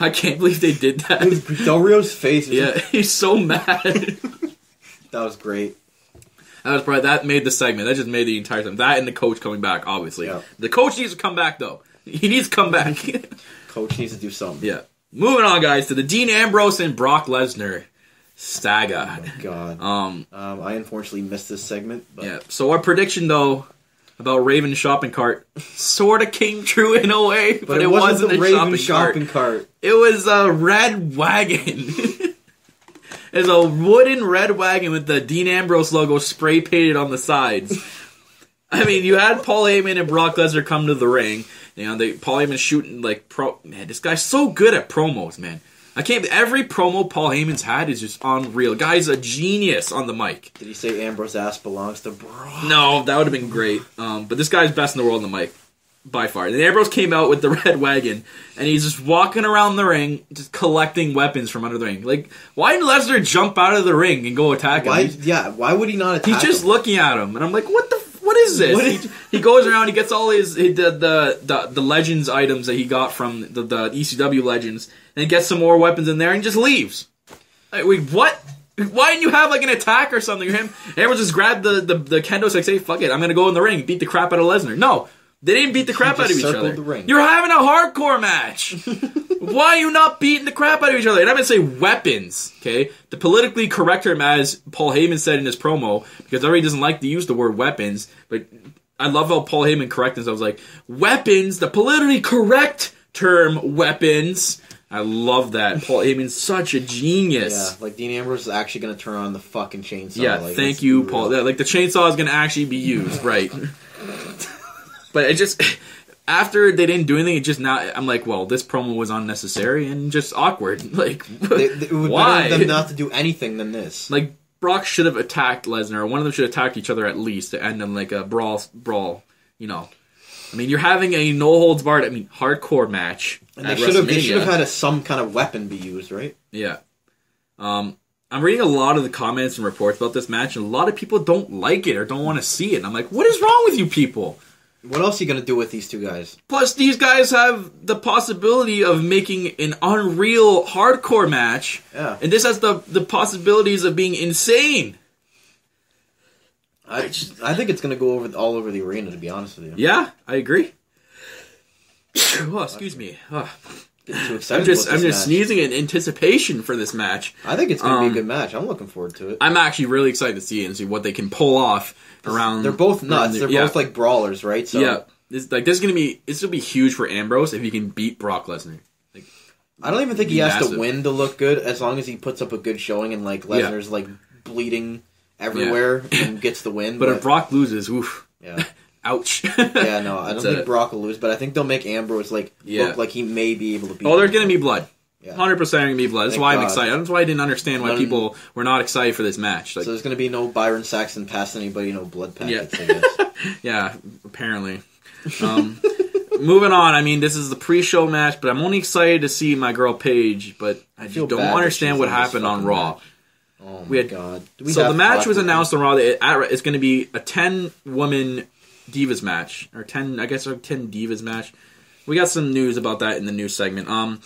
Speaker 2: I can't believe they did that.
Speaker 3: Del Rio's face. was-
Speaker 2: Yeah, he's so mad.
Speaker 3: that was great.
Speaker 2: That was probably that made the segment. That just made the entire time. That and the coach coming back, obviously.
Speaker 3: Yeah.
Speaker 2: The coach needs to come back though. He needs to come back.
Speaker 3: Coach needs to do something.
Speaker 2: yeah. Moving on, guys, to the Dean Ambrose and Brock Lesnar saga.
Speaker 3: God.
Speaker 2: Um.
Speaker 3: Um, I unfortunately missed this segment, but
Speaker 2: Yeah. So our prediction though about Raven shopping cart sort of came true in a way, but, it, wasn't,
Speaker 3: the
Speaker 2: a
Speaker 3: Raven
Speaker 2: shopping,
Speaker 3: shopping
Speaker 2: cart.
Speaker 3: cart.
Speaker 2: It was a red wagon. It's a wooden red wagon with the Dean Ambrose logo spray painted on the sides. I mean, you had Paul Heyman and Brock Lesnar come to the ring. You know, they Paul Heyman shooting like pro. Man, this guy's so good at promos, man. I can't. Every promo Paul Heyman's had is just unreal. Guy's a genius on the mic.
Speaker 3: Did he say Ambrose ass belongs to Brock?
Speaker 2: No, that would have been great. Um, but this guy's best in the world on the mic, by far. And Ambrose came out with the red wagon, and he's just walking around the ring, just collecting weapons from under the ring. Like, why didn't Lesnar jump out of the ring and go attack him?
Speaker 3: Why?
Speaker 2: He's,
Speaker 3: Yeah. Why would he not attack?
Speaker 2: he's just
Speaker 3: him?
Speaker 2: looking at him, and I'm like, what the? What is this?
Speaker 3: What
Speaker 2: he, he goes around, he gets all his he, the, the the the legends items that he got from the, the ECW legends, and gets some more weapons in there, and just leaves. Like, wait, what? Why didn't you have like an attack or something? Him, everyone just grabbed the the, the kendo stick, say, "Fuck it, I'm gonna go in the ring, beat the crap out of Lesnar." No, they didn't beat the crap out of each other. You're having a hardcore match. Why are you not beating the crap out of each other? And I'm gonna say weapons, okay? the politically correct term, as Paul Heyman said in his promo, because everybody doesn't like to use the word weapons, but I love how Paul Heyman corrected himself. I was like, weapons, the politically correct term, weapons. I love that. Paul Heyman's such a genius.
Speaker 3: Yeah, like Dean Ambrose is actually gonna turn on the fucking chainsaw.
Speaker 2: Yeah,
Speaker 3: like,
Speaker 2: thank you, Paul. Yeah, like the chainsaw is gonna actually be used, right? but it just after they didn't do anything, it just now I'm like, well, this promo was unnecessary and just awkward. Like,
Speaker 3: They- they- it would
Speaker 2: why?
Speaker 3: them not to do anything than this.
Speaker 2: like Brock should have attacked Lesnar, or one of them should have attacked each other at least to end in like a brawl. Brawl, you know. I mean, you're having a no holds barred. I mean, hardcore match.
Speaker 3: And they should have they should have had a, some kind of weapon be used, right?
Speaker 2: Yeah. Um, I'm reading a lot of the comments and reports about this match, and a lot of people don't like it or don't want to see it. And I'm like, what is wrong with you people?
Speaker 3: What else are you gonna do with these two guys?
Speaker 2: Plus, these guys have the possibility of making an unreal hardcore match,
Speaker 3: Yeah,
Speaker 2: and this has the the possibilities of being insane.
Speaker 3: I I think it's gonna go over all over the arena. To be honest with you,
Speaker 2: Yeah, I agree. oh, excuse me. Oh,
Speaker 3: Getting too excited
Speaker 2: I'm just I'm just
Speaker 3: match.
Speaker 2: sneezing in anticipation for this match.
Speaker 3: I think it's gonna be
Speaker 2: Um,
Speaker 3: a good match. I'm looking forward to it.
Speaker 2: I'm actually really excited to see it and see what they can pull off around.
Speaker 3: They're both nuts.
Speaker 2: the-
Speaker 3: They're
Speaker 2: yeah.
Speaker 3: both like brawlers, right? So
Speaker 2: yeah, this like this is gonna be this will be huge for Ambrose if he can beat Brock Lesnar.
Speaker 3: Like, I don't even think he
Speaker 2: Be
Speaker 3: has to win to look good, as long as he puts up a good showing and like
Speaker 2: Yeah.
Speaker 3: Lesnar's like bleeding everywhere and gets the win.
Speaker 2: But if Brock loses, oof,
Speaker 3: yeah,
Speaker 2: ouch.
Speaker 3: yeah, no, I don't think. Brock will lose, but I think they'll make Ambrose like
Speaker 2: Yeah.
Speaker 3: look like he may be able to beat.
Speaker 2: Oh, there's
Speaker 3: him.
Speaker 2: gonna be blood. Hundred percent gonna be blood. That's
Speaker 3: Thank
Speaker 2: why I'm
Speaker 3: God.
Speaker 2: excited. That's why I didn't understand why
Speaker 3: None-
Speaker 2: people were not excited for this match. Like,
Speaker 3: So there's gonna be no Byron Saxton passing anybody, no blood packets. I guess.
Speaker 2: yeah, apparently. Um, moving on. I mean, this is the pre-show match, but I'm only excited to see my girl Paige. But I
Speaker 3: feel
Speaker 2: just don't
Speaker 3: bad that
Speaker 2: understand
Speaker 3: she's
Speaker 2: what
Speaker 3: in this
Speaker 2: happened on
Speaker 3: fucking
Speaker 2: Raw.
Speaker 3: match. Oh
Speaker 2: We
Speaker 3: my
Speaker 2: had-
Speaker 3: god! Do we
Speaker 2: so
Speaker 3: have
Speaker 2: the match was announced on Raw. That it- it's going to be a ten woman divas match or ten, I guess, a ten divas match. We got some news about that in the news segment. Um,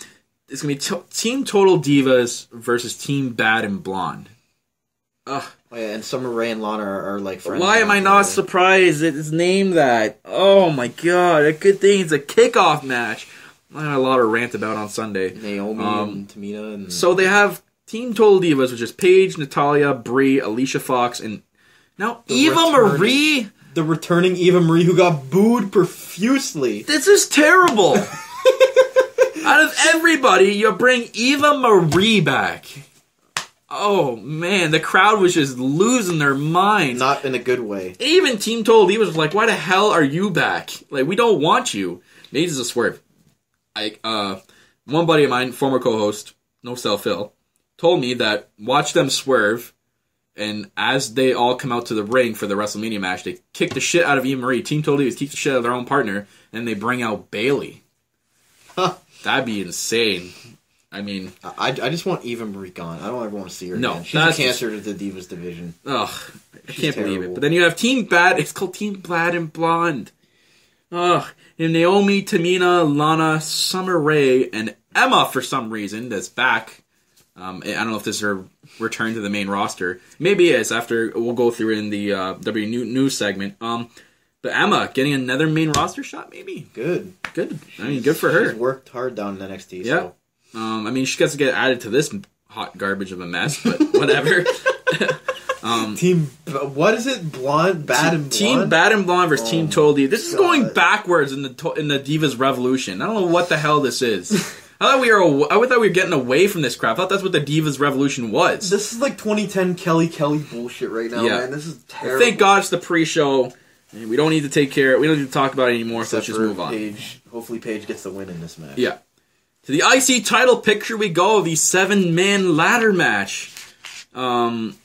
Speaker 2: it's to be t- Team Total Divas versus Team Bad and Blonde. Ugh.
Speaker 3: Oh, yeah, and Summer Rae and Lana are, are like friends.
Speaker 2: Why am I not surprised that it's named that? Oh my god! A good thing it's a kickoff match. I had a lot of rant about on Sunday.
Speaker 3: Naomi
Speaker 2: Um,
Speaker 3: and Tamina and
Speaker 2: So they have Team Total Divas, which is Paige, Natalya, Brie, Alicia Fox, and now
Speaker 3: The
Speaker 2: Eva
Speaker 3: returning-
Speaker 2: Marie.
Speaker 3: the returning Eva Marie who got booed profusely.
Speaker 2: This is terrible. Out of everybody, you bring Eva Marie back. Oh man, the crowd was just losing their mind.
Speaker 3: Not in a good way.
Speaker 2: Even Team Total Divas was like, "Why the hell are you back? Like, we don't want you." Maybe this is a swerve. I uh, one buddy of mine, former co-host, no self Phil, told me that watch them swerve, And as they all come out to the ring for the WrestleMania match, they kick the shit out of Eva Marie. Team Total Divas kick the shit out of their own partner, and they bring out Bayley.
Speaker 3: Huh.
Speaker 2: That'd be insane. I mean,
Speaker 3: I, I just want Eva Marie gone. I don't ever want to see her
Speaker 2: No,
Speaker 3: again. She's a cancer to the Divas division.
Speaker 2: ugh, I can't believe it. But then you have Team Bad. It's called Team Bad and Blonde. Ugh, and Naomi, Tamina, Lana, Summer Rae, and Emma for some reason that's back. Um, I don't know if this is her return to the main roster. Maybe it is. After we'll go through in the uh, W new- news segment. Um, but Emma getting another main roster shot, maybe
Speaker 3: Good.
Speaker 2: good. I mean, good for her.
Speaker 3: She's worked hard down in NXT.
Speaker 2: Yeah.
Speaker 3: So.
Speaker 2: Um, I mean, she gets to get added to this hot garbage of a mess, but whatever.
Speaker 3: um, Team, what is it? Blonde, bad and blonde.
Speaker 2: Team Bad and Blonde versus Team
Speaker 3: Oh
Speaker 2: Total Divas. This is
Speaker 3: God.
Speaker 2: going backwards in the in the Divas Revolution. I don't know what the hell this is. I thought we were I thought we were getting away from this crap. I thought that's what the Divas Revolution was.
Speaker 3: This is like 2010 Kelly Kelly bullshit right now,
Speaker 2: Yeah.
Speaker 3: man. This is terrible.
Speaker 2: Thank God it's the pre-show. And We don't need to take care. We don't need to talk about it anymore. so let's just move on.
Speaker 3: Paige. Hopefully, Paige gets the win in this match.
Speaker 2: Yeah. To the IC title picture we go, the seven man ladder match. Um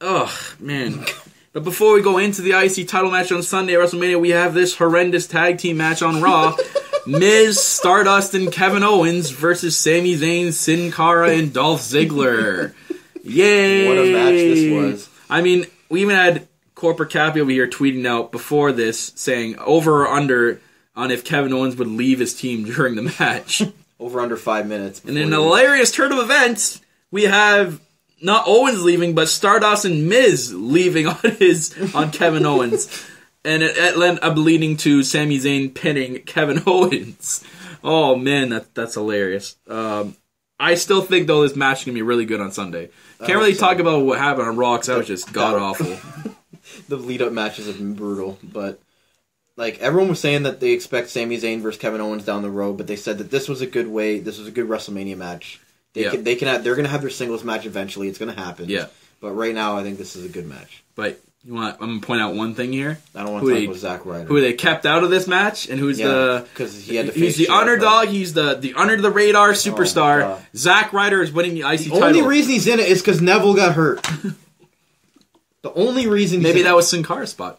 Speaker 2: Ugh, man. But before we go into the IC title match on Sunday at WrestleMania, we have this horrendous tag team match on Raw. Miz, Stardust, and Kevin Owens versus Sami Zayn, Sin Cara, and Dolph Ziggler. Yay!
Speaker 3: What a match this was.
Speaker 2: I mean, we even had Corporate Cappy over here tweeting out before this saying over or under on if Kevin Owens would leave his team during the match.
Speaker 3: Over under five minutes.
Speaker 2: and in a hilarious turn of events, we have not Owens leaving, but Stardust and Miz leaving on his on Kevin Owens, and it, it led up leading to Sami Zayn pinning Kevin Owens. Oh man, that that's hilarious. Um, I still think though this match is gonna be really good on Sunday. Can't really
Speaker 3: so.
Speaker 2: talk about what happened on Raw because that was just god awful.
Speaker 3: The lead up matches have been brutal, but like everyone was saying that they expect Sami Zayn versus Kevin Owens down the road, but they said that this was a good way. This was a good WrestleMania match. They
Speaker 2: Yeah.
Speaker 3: can, they can have, they're gonna have their singles match eventually. It's gonna happen.
Speaker 2: Yeah.
Speaker 3: But right now, I think this is a good match.
Speaker 2: But you want? I'm gonna point out one thing here.
Speaker 3: I don't want to talk
Speaker 2: they-
Speaker 3: about Zack Ryder.
Speaker 2: Who they kept out of this match, and who's
Speaker 3: yeah,
Speaker 2: the
Speaker 3: because he had to.
Speaker 2: He's the underdog. He's the the under the radar oh superstar.
Speaker 3: God.
Speaker 2: Zack Ryder is winning the IC
Speaker 3: The
Speaker 2: title.
Speaker 3: only reason he's in it is because Neville got hurt. the only reason.
Speaker 2: Maybe that was Sin Cara's spot.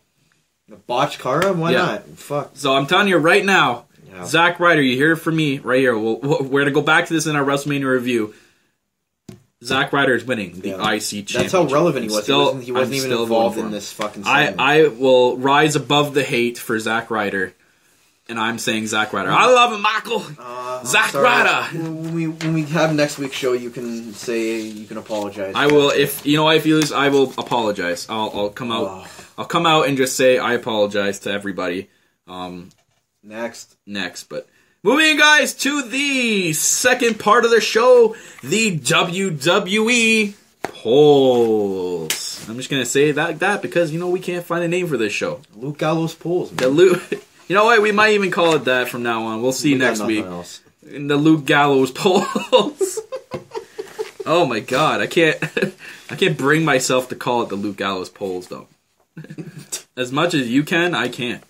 Speaker 3: botch Cara. Why
Speaker 2: Yeah.
Speaker 3: not? Fuck.
Speaker 2: So I'm telling you right now,
Speaker 3: Yeah.
Speaker 2: Zack Ryder, you hear it from me right here. We'll, we'll- we're gonna go back to this in our WrestleMania review. Zack Ryder is winning the
Speaker 3: Yeah.
Speaker 2: IC championship.
Speaker 3: That's how relevant he was.
Speaker 2: still-
Speaker 3: he wasn't, he wasn't even involved in this fucking.
Speaker 2: I. I will rise above the hate for Zack Ryder, and I'm saying Zack Ryder. I love him, Michael.
Speaker 3: Uh,
Speaker 2: Zack
Speaker 3: sorry.
Speaker 2: Ryder.
Speaker 3: When we when we have next week's show, you can say you can apologize.
Speaker 2: I will if you know if you lose, I will apologize. I'll I'll come out.
Speaker 3: Oh.
Speaker 2: I'll come out and just say I apologize to everybody. Um,
Speaker 3: next.
Speaker 2: next. But moving, guys, to the second part of the show, the WWE polls. I'm just gonna say that that because you know we can't find a name for this show.
Speaker 3: Luke Gallows pulls.
Speaker 2: The Luke. You know what? We might even call it that from now on. We'll see next week.
Speaker 3: Else.
Speaker 2: In the Luke Gallows polls. oh my god, I can't. I can't bring myself to call it the Luke Gallows polls though. as much as you can, I can't.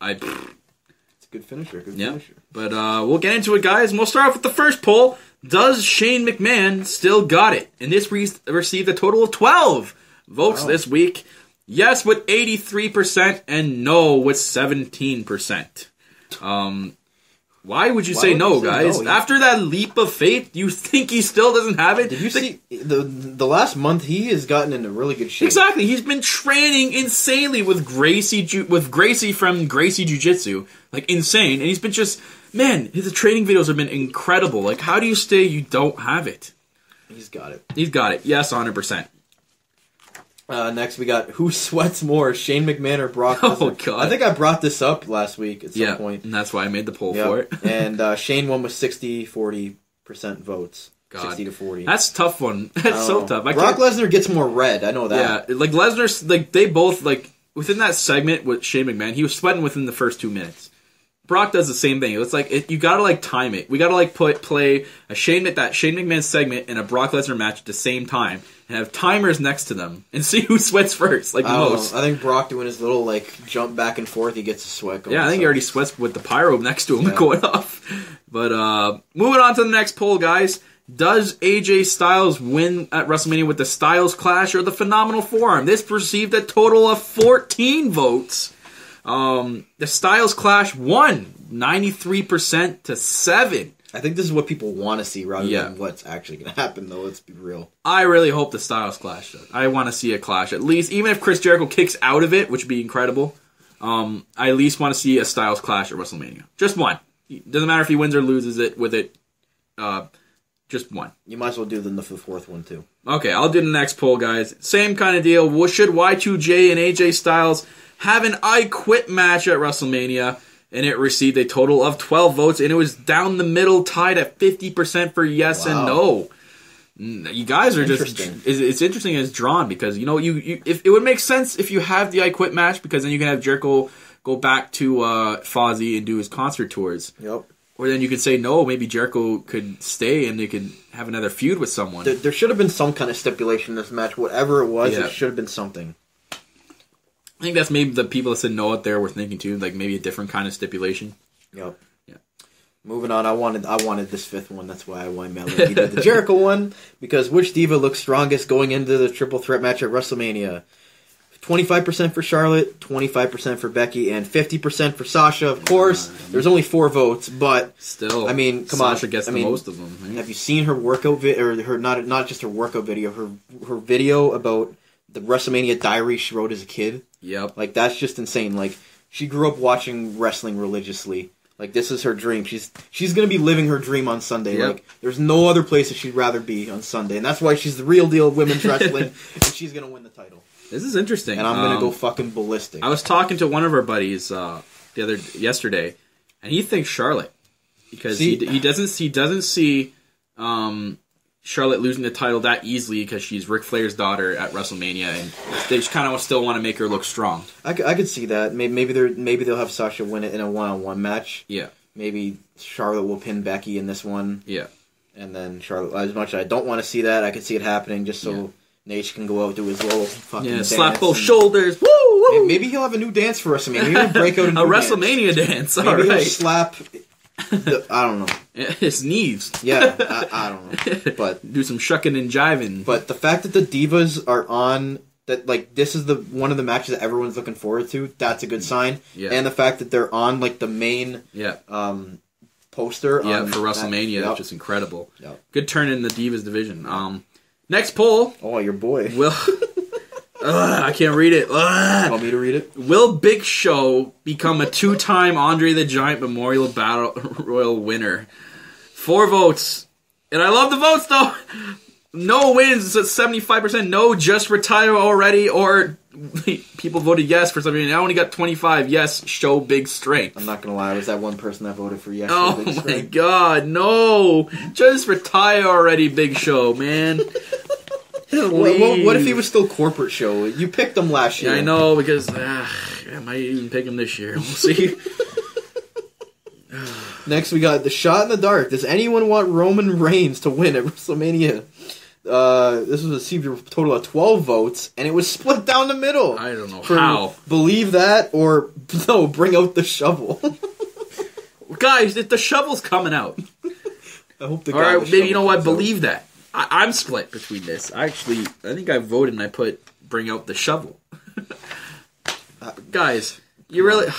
Speaker 2: I.
Speaker 3: It's a good finisher. Good
Speaker 2: Yeah.
Speaker 3: finisher.
Speaker 2: But uh, we'll get into it, guys. And we'll start off with the first poll. Does Shane McMahon still got it? And this re- received a total of 12 votes
Speaker 3: Wow.
Speaker 2: this week. Yes with 83% and no with 17%. Um, why would you
Speaker 3: Why
Speaker 2: say
Speaker 3: would
Speaker 2: no,
Speaker 3: you say
Speaker 2: guys?
Speaker 3: no?
Speaker 2: After that leap of faith, you think he still doesn't have it?
Speaker 3: Did you
Speaker 2: The-
Speaker 3: see the the last month? He has gotten into really good shape.
Speaker 2: Exactly. He's been training insanely with Gracie Ju- with Gracie from Gracie Jiu Jitsu, like insane. And he's been just man, his training videos have been incredible. Like, how do you say you don't have it?
Speaker 3: He's got it.
Speaker 2: He's got it. Yes, hundred percent.
Speaker 3: Uh, next, we got who sweats more, Shane McMahon or Brock?
Speaker 2: Oh,
Speaker 3: Lesnar?
Speaker 2: God.
Speaker 3: I think I brought this up last week at some
Speaker 2: Yeah, and that's why I made the poll
Speaker 3: Yep.
Speaker 2: for it.
Speaker 3: and uh, Shane won with 60, 40 percent votes.
Speaker 2: God.
Speaker 3: Sixty to forty.
Speaker 2: That's a tough one. That's
Speaker 3: I
Speaker 2: so
Speaker 3: know.
Speaker 2: tough. I
Speaker 3: Brock Lesnar gets more red. I know that.
Speaker 2: yeah, like Lesnar's like they both like within that segment with Shane McMahon, he was sweating within the first two minutes. Brock does the same thing. It's like it, you gotta like time it. We gotta like put play a Shane Mc- that Shane McMahon segment and a Brock Lesnar match at the same time and have timers next to them and see who sweats first, like
Speaker 3: I,
Speaker 2: most.
Speaker 3: I think Brock doing his little like jump back and forth, he gets a sweat going.
Speaker 2: Yeah, I think he already sweats with the pyro next to him
Speaker 3: Yeah.
Speaker 2: going off. But uh moving on to the next poll, guys. Does AJ Styles win at WrestleMania with the Styles Clash or the Phenomenal Forearm? This received a total of 14 votes. Um, the Styles Clash won 93% to 7.
Speaker 3: I think this is what people want to see rather
Speaker 2: Yeah.
Speaker 3: than what's actually going to happen, though. Let's be real.
Speaker 2: I really hope the Styles Clash does. I want to see a clash at least, even if Chris Jericho kicks out of it, which would be incredible. Um, I at least want to see a Styles Clash at WrestleMania. Just one. Doesn't matter if he wins or loses it with it. Uh, just one.
Speaker 3: You might as well do the, the fourth one, too.
Speaker 2: Okay, I'll do the next poll, guys. Same kind of deal. Should Y2J and AJ Styles have an I Quit match at WrestleMania? And it received a total of 12 votes, and it was down the middle, tied at 50% for yes and no. You guys are just it's, it's interesting it's drawn because you know you, you if it would make sense if you have the I Quit match because then you can have Jericho go back to uh, Fozzy and do his concert tours,
Speaker 3: Yep.
Speaker 2: or then you could say no, maybe Jericho could stay and they could have another feud with someone.
Speaker 3: There, there should have been some kind of stipulation in this match. Whatever it was,
Speaker 2: Yeah.
Speaker 3: it should have been something.
Speaker 2: I think that's maybe the people that said no out there were thinking too, like maybe a different kind of stipulation.
Speaker 3: Yep.
Speaker 2: Yeah.
Speaker 3: Moving on, I wanted I wanted this fifth one. That's why I won Melody did the Jericho one because which diva looks strongest going into the triple threat match at WrestleMania? Twenty five percent for Charlotte, twenty five percent for Becky, and fifty percent for Sasha. Of course, there's only four votes, but
Speaker 2: Still,
Speaker 3: I mean, come
Speaker 2: Sasha
Speaker 3: on.
Speaker 2: gets
Speaker 3: I
Speaker 2: the
Speaker 3: mean,
Speaker 2: most of them. right?
Speaker 3: have you seen her workout video or her not not just her workout video, her her video about the WrestleMania diary she wrote as a kid?
Speaker 2: Yep.
Speaker 3: Like that's just insane. Like she grew up watching wrestling religiously. Like this is her dream. She's she's gonna be living her dream on Sunday.
Speaker 2: Yep.
Speaker 3: Like there's no other place that she'd rather be on Sunday, and that's why she's the real deal of women's wrestling, and she's gonna win the title.
Speaker 2: This is interesting.
Speaker 3: And I'm gonna
Speaker 2: Um,
Speaker 3: go fucking ballistic.
Speaker 2: I was talking to one of our buddies uh, the other yesterday, and he thinks Charlotte because
Speaker 3: See-
Speaker 2: he, he doesn't he doesn't see um, Charlotte losing the title that easily because she's Ric Flair's daughter at WrestleMania, and they just kind of still want to make her look strong.
Speaker 3: I, I could see that. Maybe maybe they're maybe they'll have Sasha win it in a one on one match.
Speaker 2: Yeah,
Speaker 3: Maybe Charlotte will pin Becky in this one,
Speaker 2: yeah,
Speaker 3: and then Charlotte. As much as I don't want to see that, I could see it happening just so
Speaker 2: Yeah.
Speaker 3: Nate can go out do his little fucking
Speaker 2: yeah. Slap both shoulders. Woo! woo.
Speaker 3: Maybe, he'll have a new dance for WrestleMania. Maybe he'll break out a,
Speaker 2: a
Speaker 3: new dance.
Speaker 2: WrestleMania dance. All
Speaker 3: Maybe he'll slap. The, I don't know.
Speaker 2: his knees.
Speaker 3: Yeah, I, I don't know. But
Speaker 2: Do some shucking and jiving.
Speaker 3: but the fact that the divas are on that like this is the one of the matches that everyone's looking forward to. That's a good sign.
Speaker 2: Yeah.
Speaker 3: And the fact that they're on like the main
Speaker 2: yeah,
Speaker 3: um poster.
Speaker 2: yeah, for WrestleMania,
Speaker 3: yep,
Speaker 2: that's just incredible.
Speaker 3: yep.
Speaker 2: Good turn in the Divas division. Um, next poll
Speaker 3: Oh, your boy.
Speaker 2: will. Ugh, I can't read it. Ugh.
Speaker 3: Want me to read it?
Speaker 2: Will Big Show become a two-time Andre the Giant Memorial Battle Royal winner? Four votes, and I love the votes though. No wins. It's seventy-five percent. No, just retire already. Or people voted yes for something. I only got twenty-five. Yes, show big strength.
Speaker 3: I'm not gonna lie. I was that one person that voted for yes. for
Speaker 2: Oh
Speaker 3: Big
Speaker 2: my
Speaker 3: Strength.
Speaker 2: god, no! Just retire already, Big Show, man.
Speaker 3: What, what, what if he was still corporate show? You picked him last year.
Speaker 2: Yeah, I know because uh, I might even pick him this year. We'll see.
Speaker 3: Next, we got the shot in the dark. Does anyone want Roman Reigns to win at WrestleMania? Uh, this was received a total of 12 votes, and it was split down the middle.
Speaker 2: I don't know how.
Speaker 3: Believe that, or no, bring out the shovel.
Speaker 2: Guys, the, the shovel's coming out.
Speaker 3: I hope the
Speaker 2: All right,
Speaker 3: with
Speaker 2: maybe you know what?
Speaker 3: comes out.
Speaker 2: Believe that. I, I'm split between this. I actually, I think I voted and I put bring out the shovel. Guys, you really.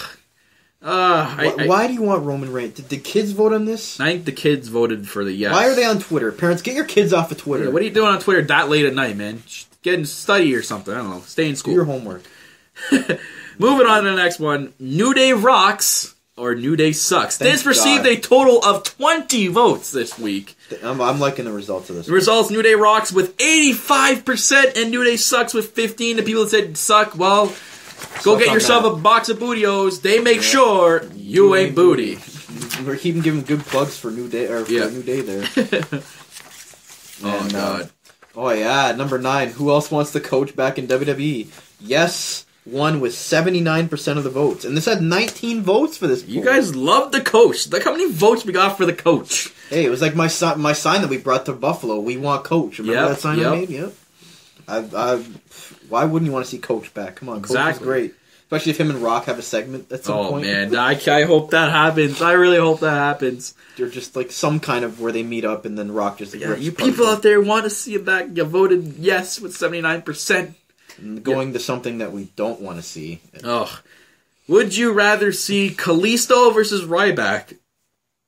Speaker 2: Uh, I,
Speaker 3: Why,
Speaker 2: I,
Speaker 3: why do you want Roman Reigns? Did the kids vote on this?
Speaker 2: I think the kids voted for the yes.
Speaker 3: Why are they on Twitter? Parents, get your kids off of Twitter.
Speaker 2: Yeah, What are you doing on Twitter that late at night, man? Sh- Get in study or something. I don't know. Stay in school.
Speaker 3: Do your homework.
Speaker 2: Moving on to the next one. New Day rocks or New Day sucks.
Speaker 3: Thank
Speaker 2: this received
Speaker 3: God.
Speaker 2: a total of 20 votes this week.
Speaker 3: I'm, I'm liking the results of this.
Speaker 2: The results: New Day rocks with 85%, and New Day sucks with 15. The people that said suck, well, go
Speaker 3: Suck
Speaker 2: get yourself
Speaker 3: that.
Speaker 2: a box of Booty-O's. They make sure you ain't booty.
Speaker 3: We're keeping giving good plugs for New Day or for
Speaker 2: Yeah.
Speaker 3: New Day there.
Speaker 2: Oh
Speaker 3: And, uh,
Speaker 2: god.
Speaker 3: Oh yeah, number nine. Who else wants to coach back in WWE? Yes, won with seventy nine percent of the votes, and this had nineteen votes for this.
Speaker 2: You guys love the coach. Look how many votes we got for the coach.
Speaker 3: hey, it was like my sign, my sign that we brought to Buffalo. We want coach. Remember
Speaker 2: Yep,
Speaker 3: that sign
Speaker 2: yep.
Speaker 3: I made? Yep. I, I, why wouldn't you want to see coach back? Come on, coach
Speaker 2: Exactly.
Speaker 3: is great. Especially if him and Rock have a segment at some
Speaker 2: Oh
Speaker 3: point.
Speaker 2: man, I, I hope that happens. I really hope that happens.
Speaker 3: They're just like some kind of where they meet up and then Rock just
Speaker 2: Yeah, you people out there want to see it back. You voted yes with seventy nine percent.
Speaker 3: Going to something that we don't want to see.
Speaker 2: Ugh. Would you rather see Kalisto versus Ryback?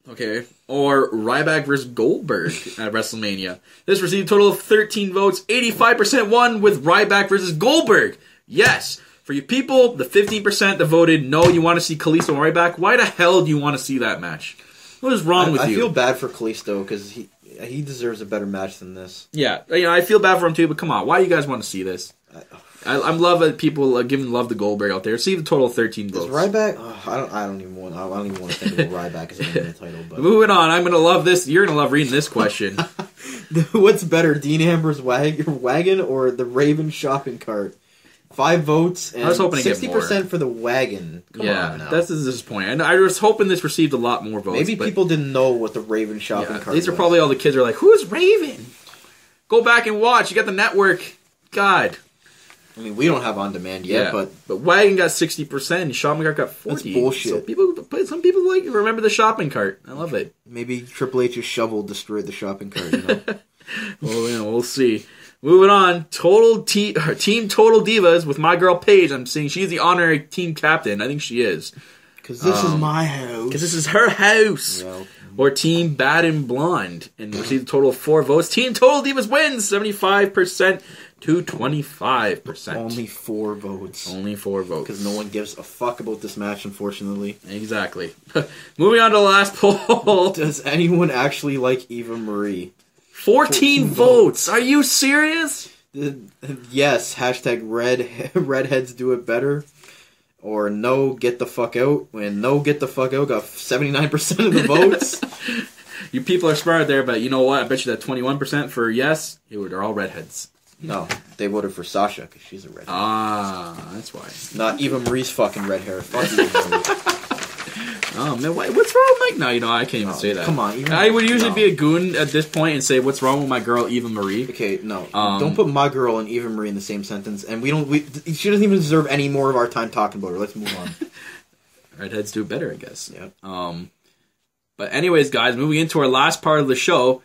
Speaker 2: Okay. Or Ryback versus Goldberg at WrestleMania? This received a total of 13 votes. 85% won with Ryback versus Goldberg. Yes. For you people, the 15% that voted no, you want to see Kalisto and Ryback, why the hell do you want to see that match? What is wrong
Speaker 3: I,
Speaker 2: with
Speaker 3: I
Speaker 2: you?
Speaker 3: I feel bad for Kalisto because he he deserves a better match than this.
Speaker 2: Yeah, you know, I feel bad for him too, but come on, why do you guys want to see this? I, I'm love that people are giving love to Goldberg out there. See the total of 13
Speaker 3: Is
Speaker 2: votes.
Speaker 3: Ryback? Oh, I don't. I don't even want. I don't even want to think about Ryback as winning the title. But
Speaker 2: Moving on, I'm gonna love this. You're gonna love reading this question.
Speaker 3: what's better, Dean Ambrose wag- wagon or the Raven shopping cart? Five votes and
Speaker 2: I was hoping to get
Speaker 3: sixty percent for the wagon. Come
Speaker 2: yeah,
Speaker 3: on now.
Speaker 2: that's disappointing. And I was hoping this received a lot more votes.
Speaker 3: Maybe
Speaker 2: but,
Speaker 3: people didn't know what the Raven shopping
Speaker 2: yeah,
Speaker 3: cart.
Speaker 2: these are
Speaker 3: was.
Speaker 2: probably all the kids who are like, "Who's Raven?" Go back and watch. You got the network. God,
Speaker 3: I mean, we don't have on demand yet,
Speaker 2: yeah,
Speaker 3: but
Speaker 2: but Wagon got sixty percent, and Shawn McCart got forty.
Speaker 3: bullshit.
Speaker 2: So people, but some people like remember the shopping cart. I love it.
Speaker 3: maybe Triple H's shovel destroyed the shopping cart. You know?
Speaker 2: Well, you know, we'll see. Moving on, total te- team Total Divas with my girl Paige. I'm seeing she's the honorary team captain. I think she is
Speaker 3: Because this is
Speaker 2: Um,
Speaker 3: my house.
Speaker 2: because this is her house.
Speaker 3: Well,
Speaker 2: Or Team Bad and Blonde and received a total of four votes. Team Total Divas wins seventy five percent to twenty five percent.
Speaker 3: only four votes.
Speaker 2: Only four votes.
Speaker 3: Because no one gives a fuck about this match, unfortunately.
Speaker 2: Exactly. Moving on to the last poll.
Speaker 3: Does anyone actually like Eva Marie?
Speaker 2: 14 votes. Are you serious?
Speaker 3: Yes, hashtag red redheads do it better. Or no, get the fuck out. When no, get the fuck out got 79% of the votes.
Speaker 2: You people are smart there, but you know what? I bet you that 21% for yes, they're all redheads.
Speaker 3: no, they voted for Sasha because she's a redhead.
Speaker 2: Ah, that's why.
Speaker 3: Not even Marie's fucking red hair. Fuck Marie.
Speaker 2: Oh man, what's wrong with Mike? No, you know I can't even
Speaker 3: Oh,
Speaker 2: say that.
Speaker 3: come on, even-
Speaker 2: I would usually
Speaker 3: no.
Speaker 2: be a goon at this point and say, "What's wrong with my girl Eva Marie?"
Speaker 3: Okay, no.
Speaker 2: Um,
Speaker 3: don't put my girl and Eva Marie in the same sentence. And we don't. We, she doesn't even deserve any more of our time talking about her. Let's move on.
Speaker 2: Redheads do it better, I guess.
Speaker 3: Yep.
Speaker 2: Um, but anyways, guys, moving into our last part of the show,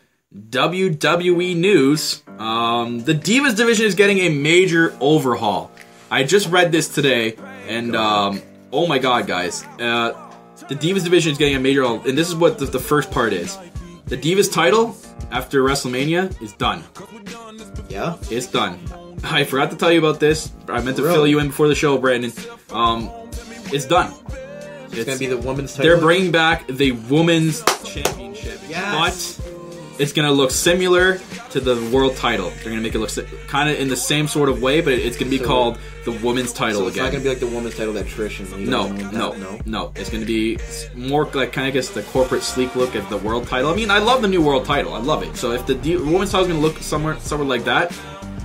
Speaker 2: WWE news. Um, the Divas division is getting a major overhaul. I just read this today, and um, oh my god, guys, uh, the Divas division is getting a major. And this is what the, the first part is. The Divas title after WrestleMania is done.
Speaker 3: Yeah.
Speaker 2: It's done. I forgot to tell you about this. I meant to
Speaker 3: Really?
Speaker 2: fill you in before the show, Brandon. Um, it's done.
Speaker 3: It's gonna be the women's title.
Speaker 2: They're bringing back the women's championship,
Speaker 3: Yes.
Speaker 2: but it's gonna look similar to the world title. They're gonna make it look kind of in the same sort of way, but it's gonna be
Speaker 3: So-
Speaker 2: called the women's title
Speaker 3: So it's
Speaker 2: again.
Speaker 3: not gonna be like the women's title that Trish and Lita
Speaker 2: no, no,
Speaker 3: no.
Speaker 2: no. It's gonna be more like kind of guess the corporate sleek look of the world title. I mean, I love the new world title. I love it. So if the D- women's title is gonna look somewhere somewhere like that,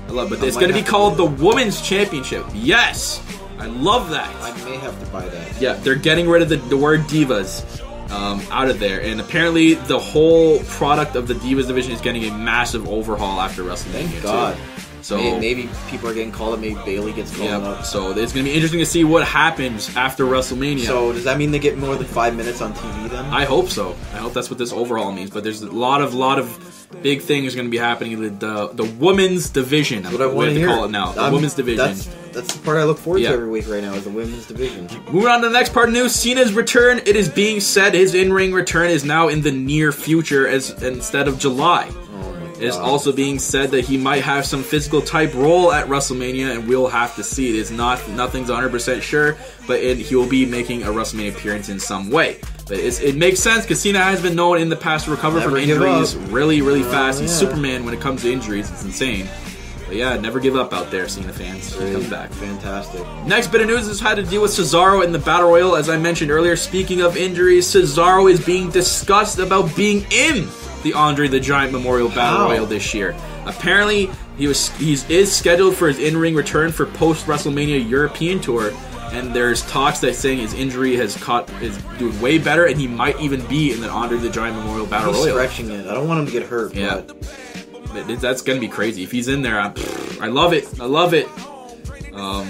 Speaker 2: I love. it. But it's gonna be
Speaker 3: have to
Speaker 2: called the women's championship. Yes, I love that.
Speaker 3: I may have to buy that.
Speaker 2: Yeah, they're getting rid of the, the word divas um, out of there, and apparently the whole product of the divas division is getting a massive overhaul after WrestleMania.
Speaker 3: Thank God.
Speaker 2: Too. So
Speaker 3: May- maybe people are getting called up. Maybe Bayley gets called
Speaker 2: yeah,
Speaker 3: up.
Speaker 2: so it's gonna be interesting to see what happens after WrestleMania.
Speaker 3: So does that mean they get more than five minutes on TV then?
Speaker 2: I hope so. I hope that's what this overhaul means. But there's a lot of lot of big thing is going to be happening in the the women's division.
Speaker 3: That's what I want to hear.
Speaker 2: call it now. The
Speaker 3: I'm-
Speaker 2: women's division.
Speaker 3: That's, that's the part I look forward
Speaker 2: Yeah.
Speaker 3: to every week right now is the women's division.
Speaker 2: Moving on to the next part of news, Cena's return. It is being said his in-ring return is now in the near future as instead of July.
Speaker 3: Oh.
Speaker 2: It is also being said that he might have some physical type role at WrestleMania, and we'll have to see. It is not nothing's 100 percent sure, but it, he will be making a WrestleMania appearance in some way. But it's, it makes sense because Cena has been known in the past to recover
Speaker 3: Never
Speaker 2: from injuries really, really oh, fast. He's. Superman when it comes to injuries. It's insane. But yeah, never give up out there, Cena fans. He comes back.
Speaker 3: Fantastic.
Speaker 2: Next bit of news is how to deal with Cesaro in the Battle Royal. As I mentioned earlier, speaking of injuries, Cesaro is being discussed about being in the Andre the Giant Memorial Battle
Speaker 3: How?
Speaker 2: Royal this year. Apparently, he was he's is scheduled for his in-ring return for post WrestleMania European tour, and there's talks that saying his injury has caught is doing way better, and he might even be in the Andre the Giant Memorial Battle
Speaker 3: He's
Speaker 2: Royal.
Speaker 3: stretching it. I don't want him to get hurt.
Speaker 2: Yeah.
Speaker 3: But
Speaker 2: it- That's gonna be crazy if he's in there. I'm, I love it. I love it. Um,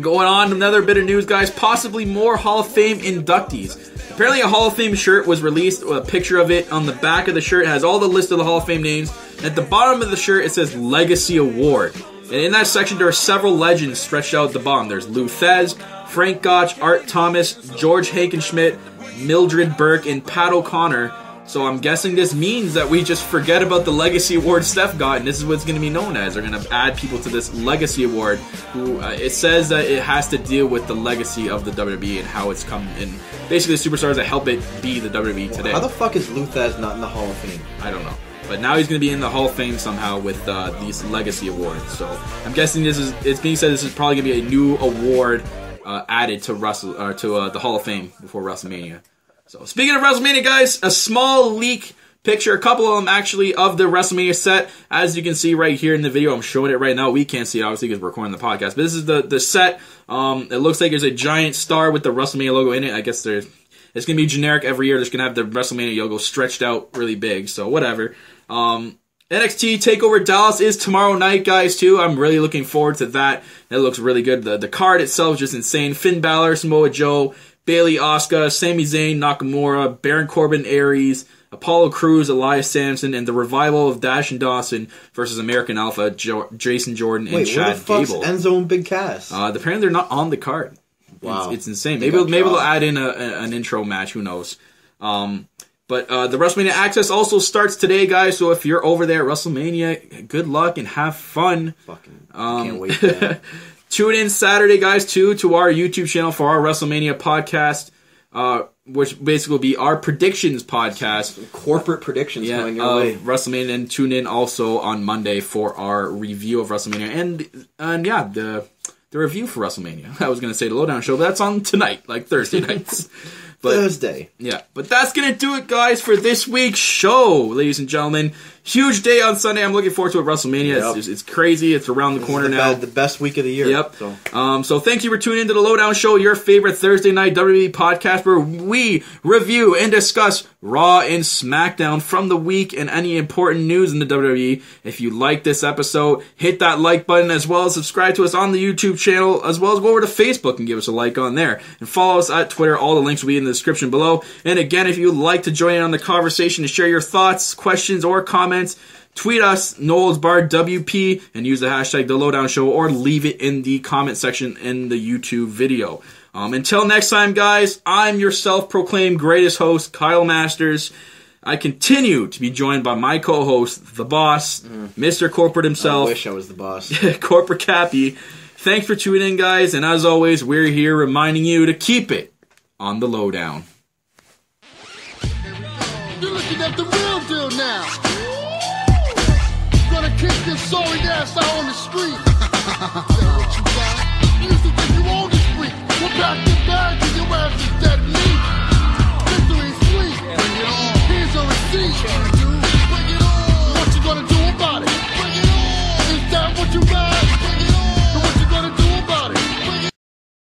Speaker 2: Going on, another bit of news, guys. Possibly more Hall of Fame inductees. Apparently, a Hall of Fame shirt was released. A picture of it on the back of the shirt has all the list of the Hall of Fame names. At the bottom of the shirt, it says Legacy Award. And in that section, there are several legends stretched out at the bottom. There's Lou Thesz, Frank Gotch, Art Thomas, George Hackenschmidt, Mildred Burke, and Pat O'Connor. So I'm guessing this means that we just forget about the legacy award Steph got, and this is what it's going to be known as. They're going to add people to this legacy award. Who uh, it says that it has to deal with the legacy of the WWE and how it's come in. Basically, the superstars that help it be the WWE today.
Speaker 3: How the fuck is Lou Thesz not in the Hall of Fame?
Speaker 2: I don't know. But now he's going to be in the Hall of Fame somehow with uh, these legacy awards. So I'm guessing this is. It's being said this is probably going to be a new award uh, added to Russell uh, to uh, the Hall of Fame before WrestleMania. So speaking of WrestleMania, guys, a small leak picture, a couple of them actually of the WrestleMania set. As you can see right here in the video, I'm showing it right now. We can't see it obviously because we're recording the podcast, but this is the the set. Um, it looks like there's a giant star with the WrestleMania logo in it. I guess there's it's gonna be generic every year. They're just gonna have the WrestleMania logo stretched out really big. So whatever. Um, NXT Takeover Dallas is tomorrow night, guys. Too. I'm really looking forward to that. It looks really good. The the card itself is just insane. Finn Balor, Samoa Joe, Bayley, Asuka, Sami Zayn, Nakamura, Baron Corbin, Aries, Apollo Crews, Elias Samson, and the revival of Dash and Dawson versus American Alpha, jo- Jason Jordan, and
Speaker 3: Wait, where
Speaker 2: Chad
Speaker 3: the
Speaker 2: Gable.
Speaker 3: Enzo and Big Cass?
Speaker 2: Uh, apparently they're not on the card.
Speaker 3: Wow.
Speaker 2: It's, it's insane.
Speaker 3: They
Speaker 2: Maybe maybe they'll add in a, a- an intro match. Who knows? Um, but uh, the WrestleMania Access also starts today, guys. So if you're over there at WrestleMania, good luck and have fun.
Speaker 3: Fucking
Speaker 2: Um,
Speaker 3: can't wait.
Speaker 2: Tune in Saturday, guys, too, to our YouTube channel for our WrestleMania podcast, uh, which basically will be our predictions podcast.
Speaker 3: Corporate predictions
Speaker 2: Yeah,
Speaker 3: going your
Speaker 2: of
Speaker 3: way.
Speaker 2: WrestleMania, and tune in also on Monday for our review of WrestleMania, and and yeah, the the review for WrestleMania. I was gonna say the lowdown show, but that's on tonight, like Thursday nights. But
Speaker 3: Thursday.
Speaker 2: yeah, but that's gonna do it, guys, for this week's show, ladies and gentlemen. Huge day on Sunday. I'm looking forward to it. WrestleMania.
Speaker 3: Yep.
Speaker 2: It's, it's crazy. It's around the corner
Speaker 3: the,
Speaker 2: now.
Speaker 3: be- the best week of the year.
Speaker 2: Yep.
Speaker 3: So
Speaker 2: Um, so thank you for tuning into the Lowdown Show, your favorite Thursday night WWE podcast, where we review and discuss Raw and SmackDown from the week and any important news in the WWE. If you like this episode, hit that like button as well as subscribe to us on the YouTube channel, as well as go over to Facebook and give us a like on there. And follow us at Twitter. All the links will be in the description below. And again, if you'd like to join in on the conversation and share your thoughts, questions, or comments, Tweet us, NoHoldsBarredWP, and use the hashtag The Lowdown Show, or leave it in the comment section in the YouTube video. Um, until next time, guys, I'm your self-proclaimed greatest host, Kyle Masters. I continue to be joined by my co-host, the boss, Mr. Corporate himself.
Speaker 3: I
Speaker 2: himself,
Speaker 3: wish I was the boss.
Speaker 2: Corporate Cappy. Thanks for tuning in, guys, and as always, we're here reminding you to keep it on the lowdown.
Speaker 1: sorry ass out on the street. Say what you got. You used to think you owned the street. Well, pack your bags and your ass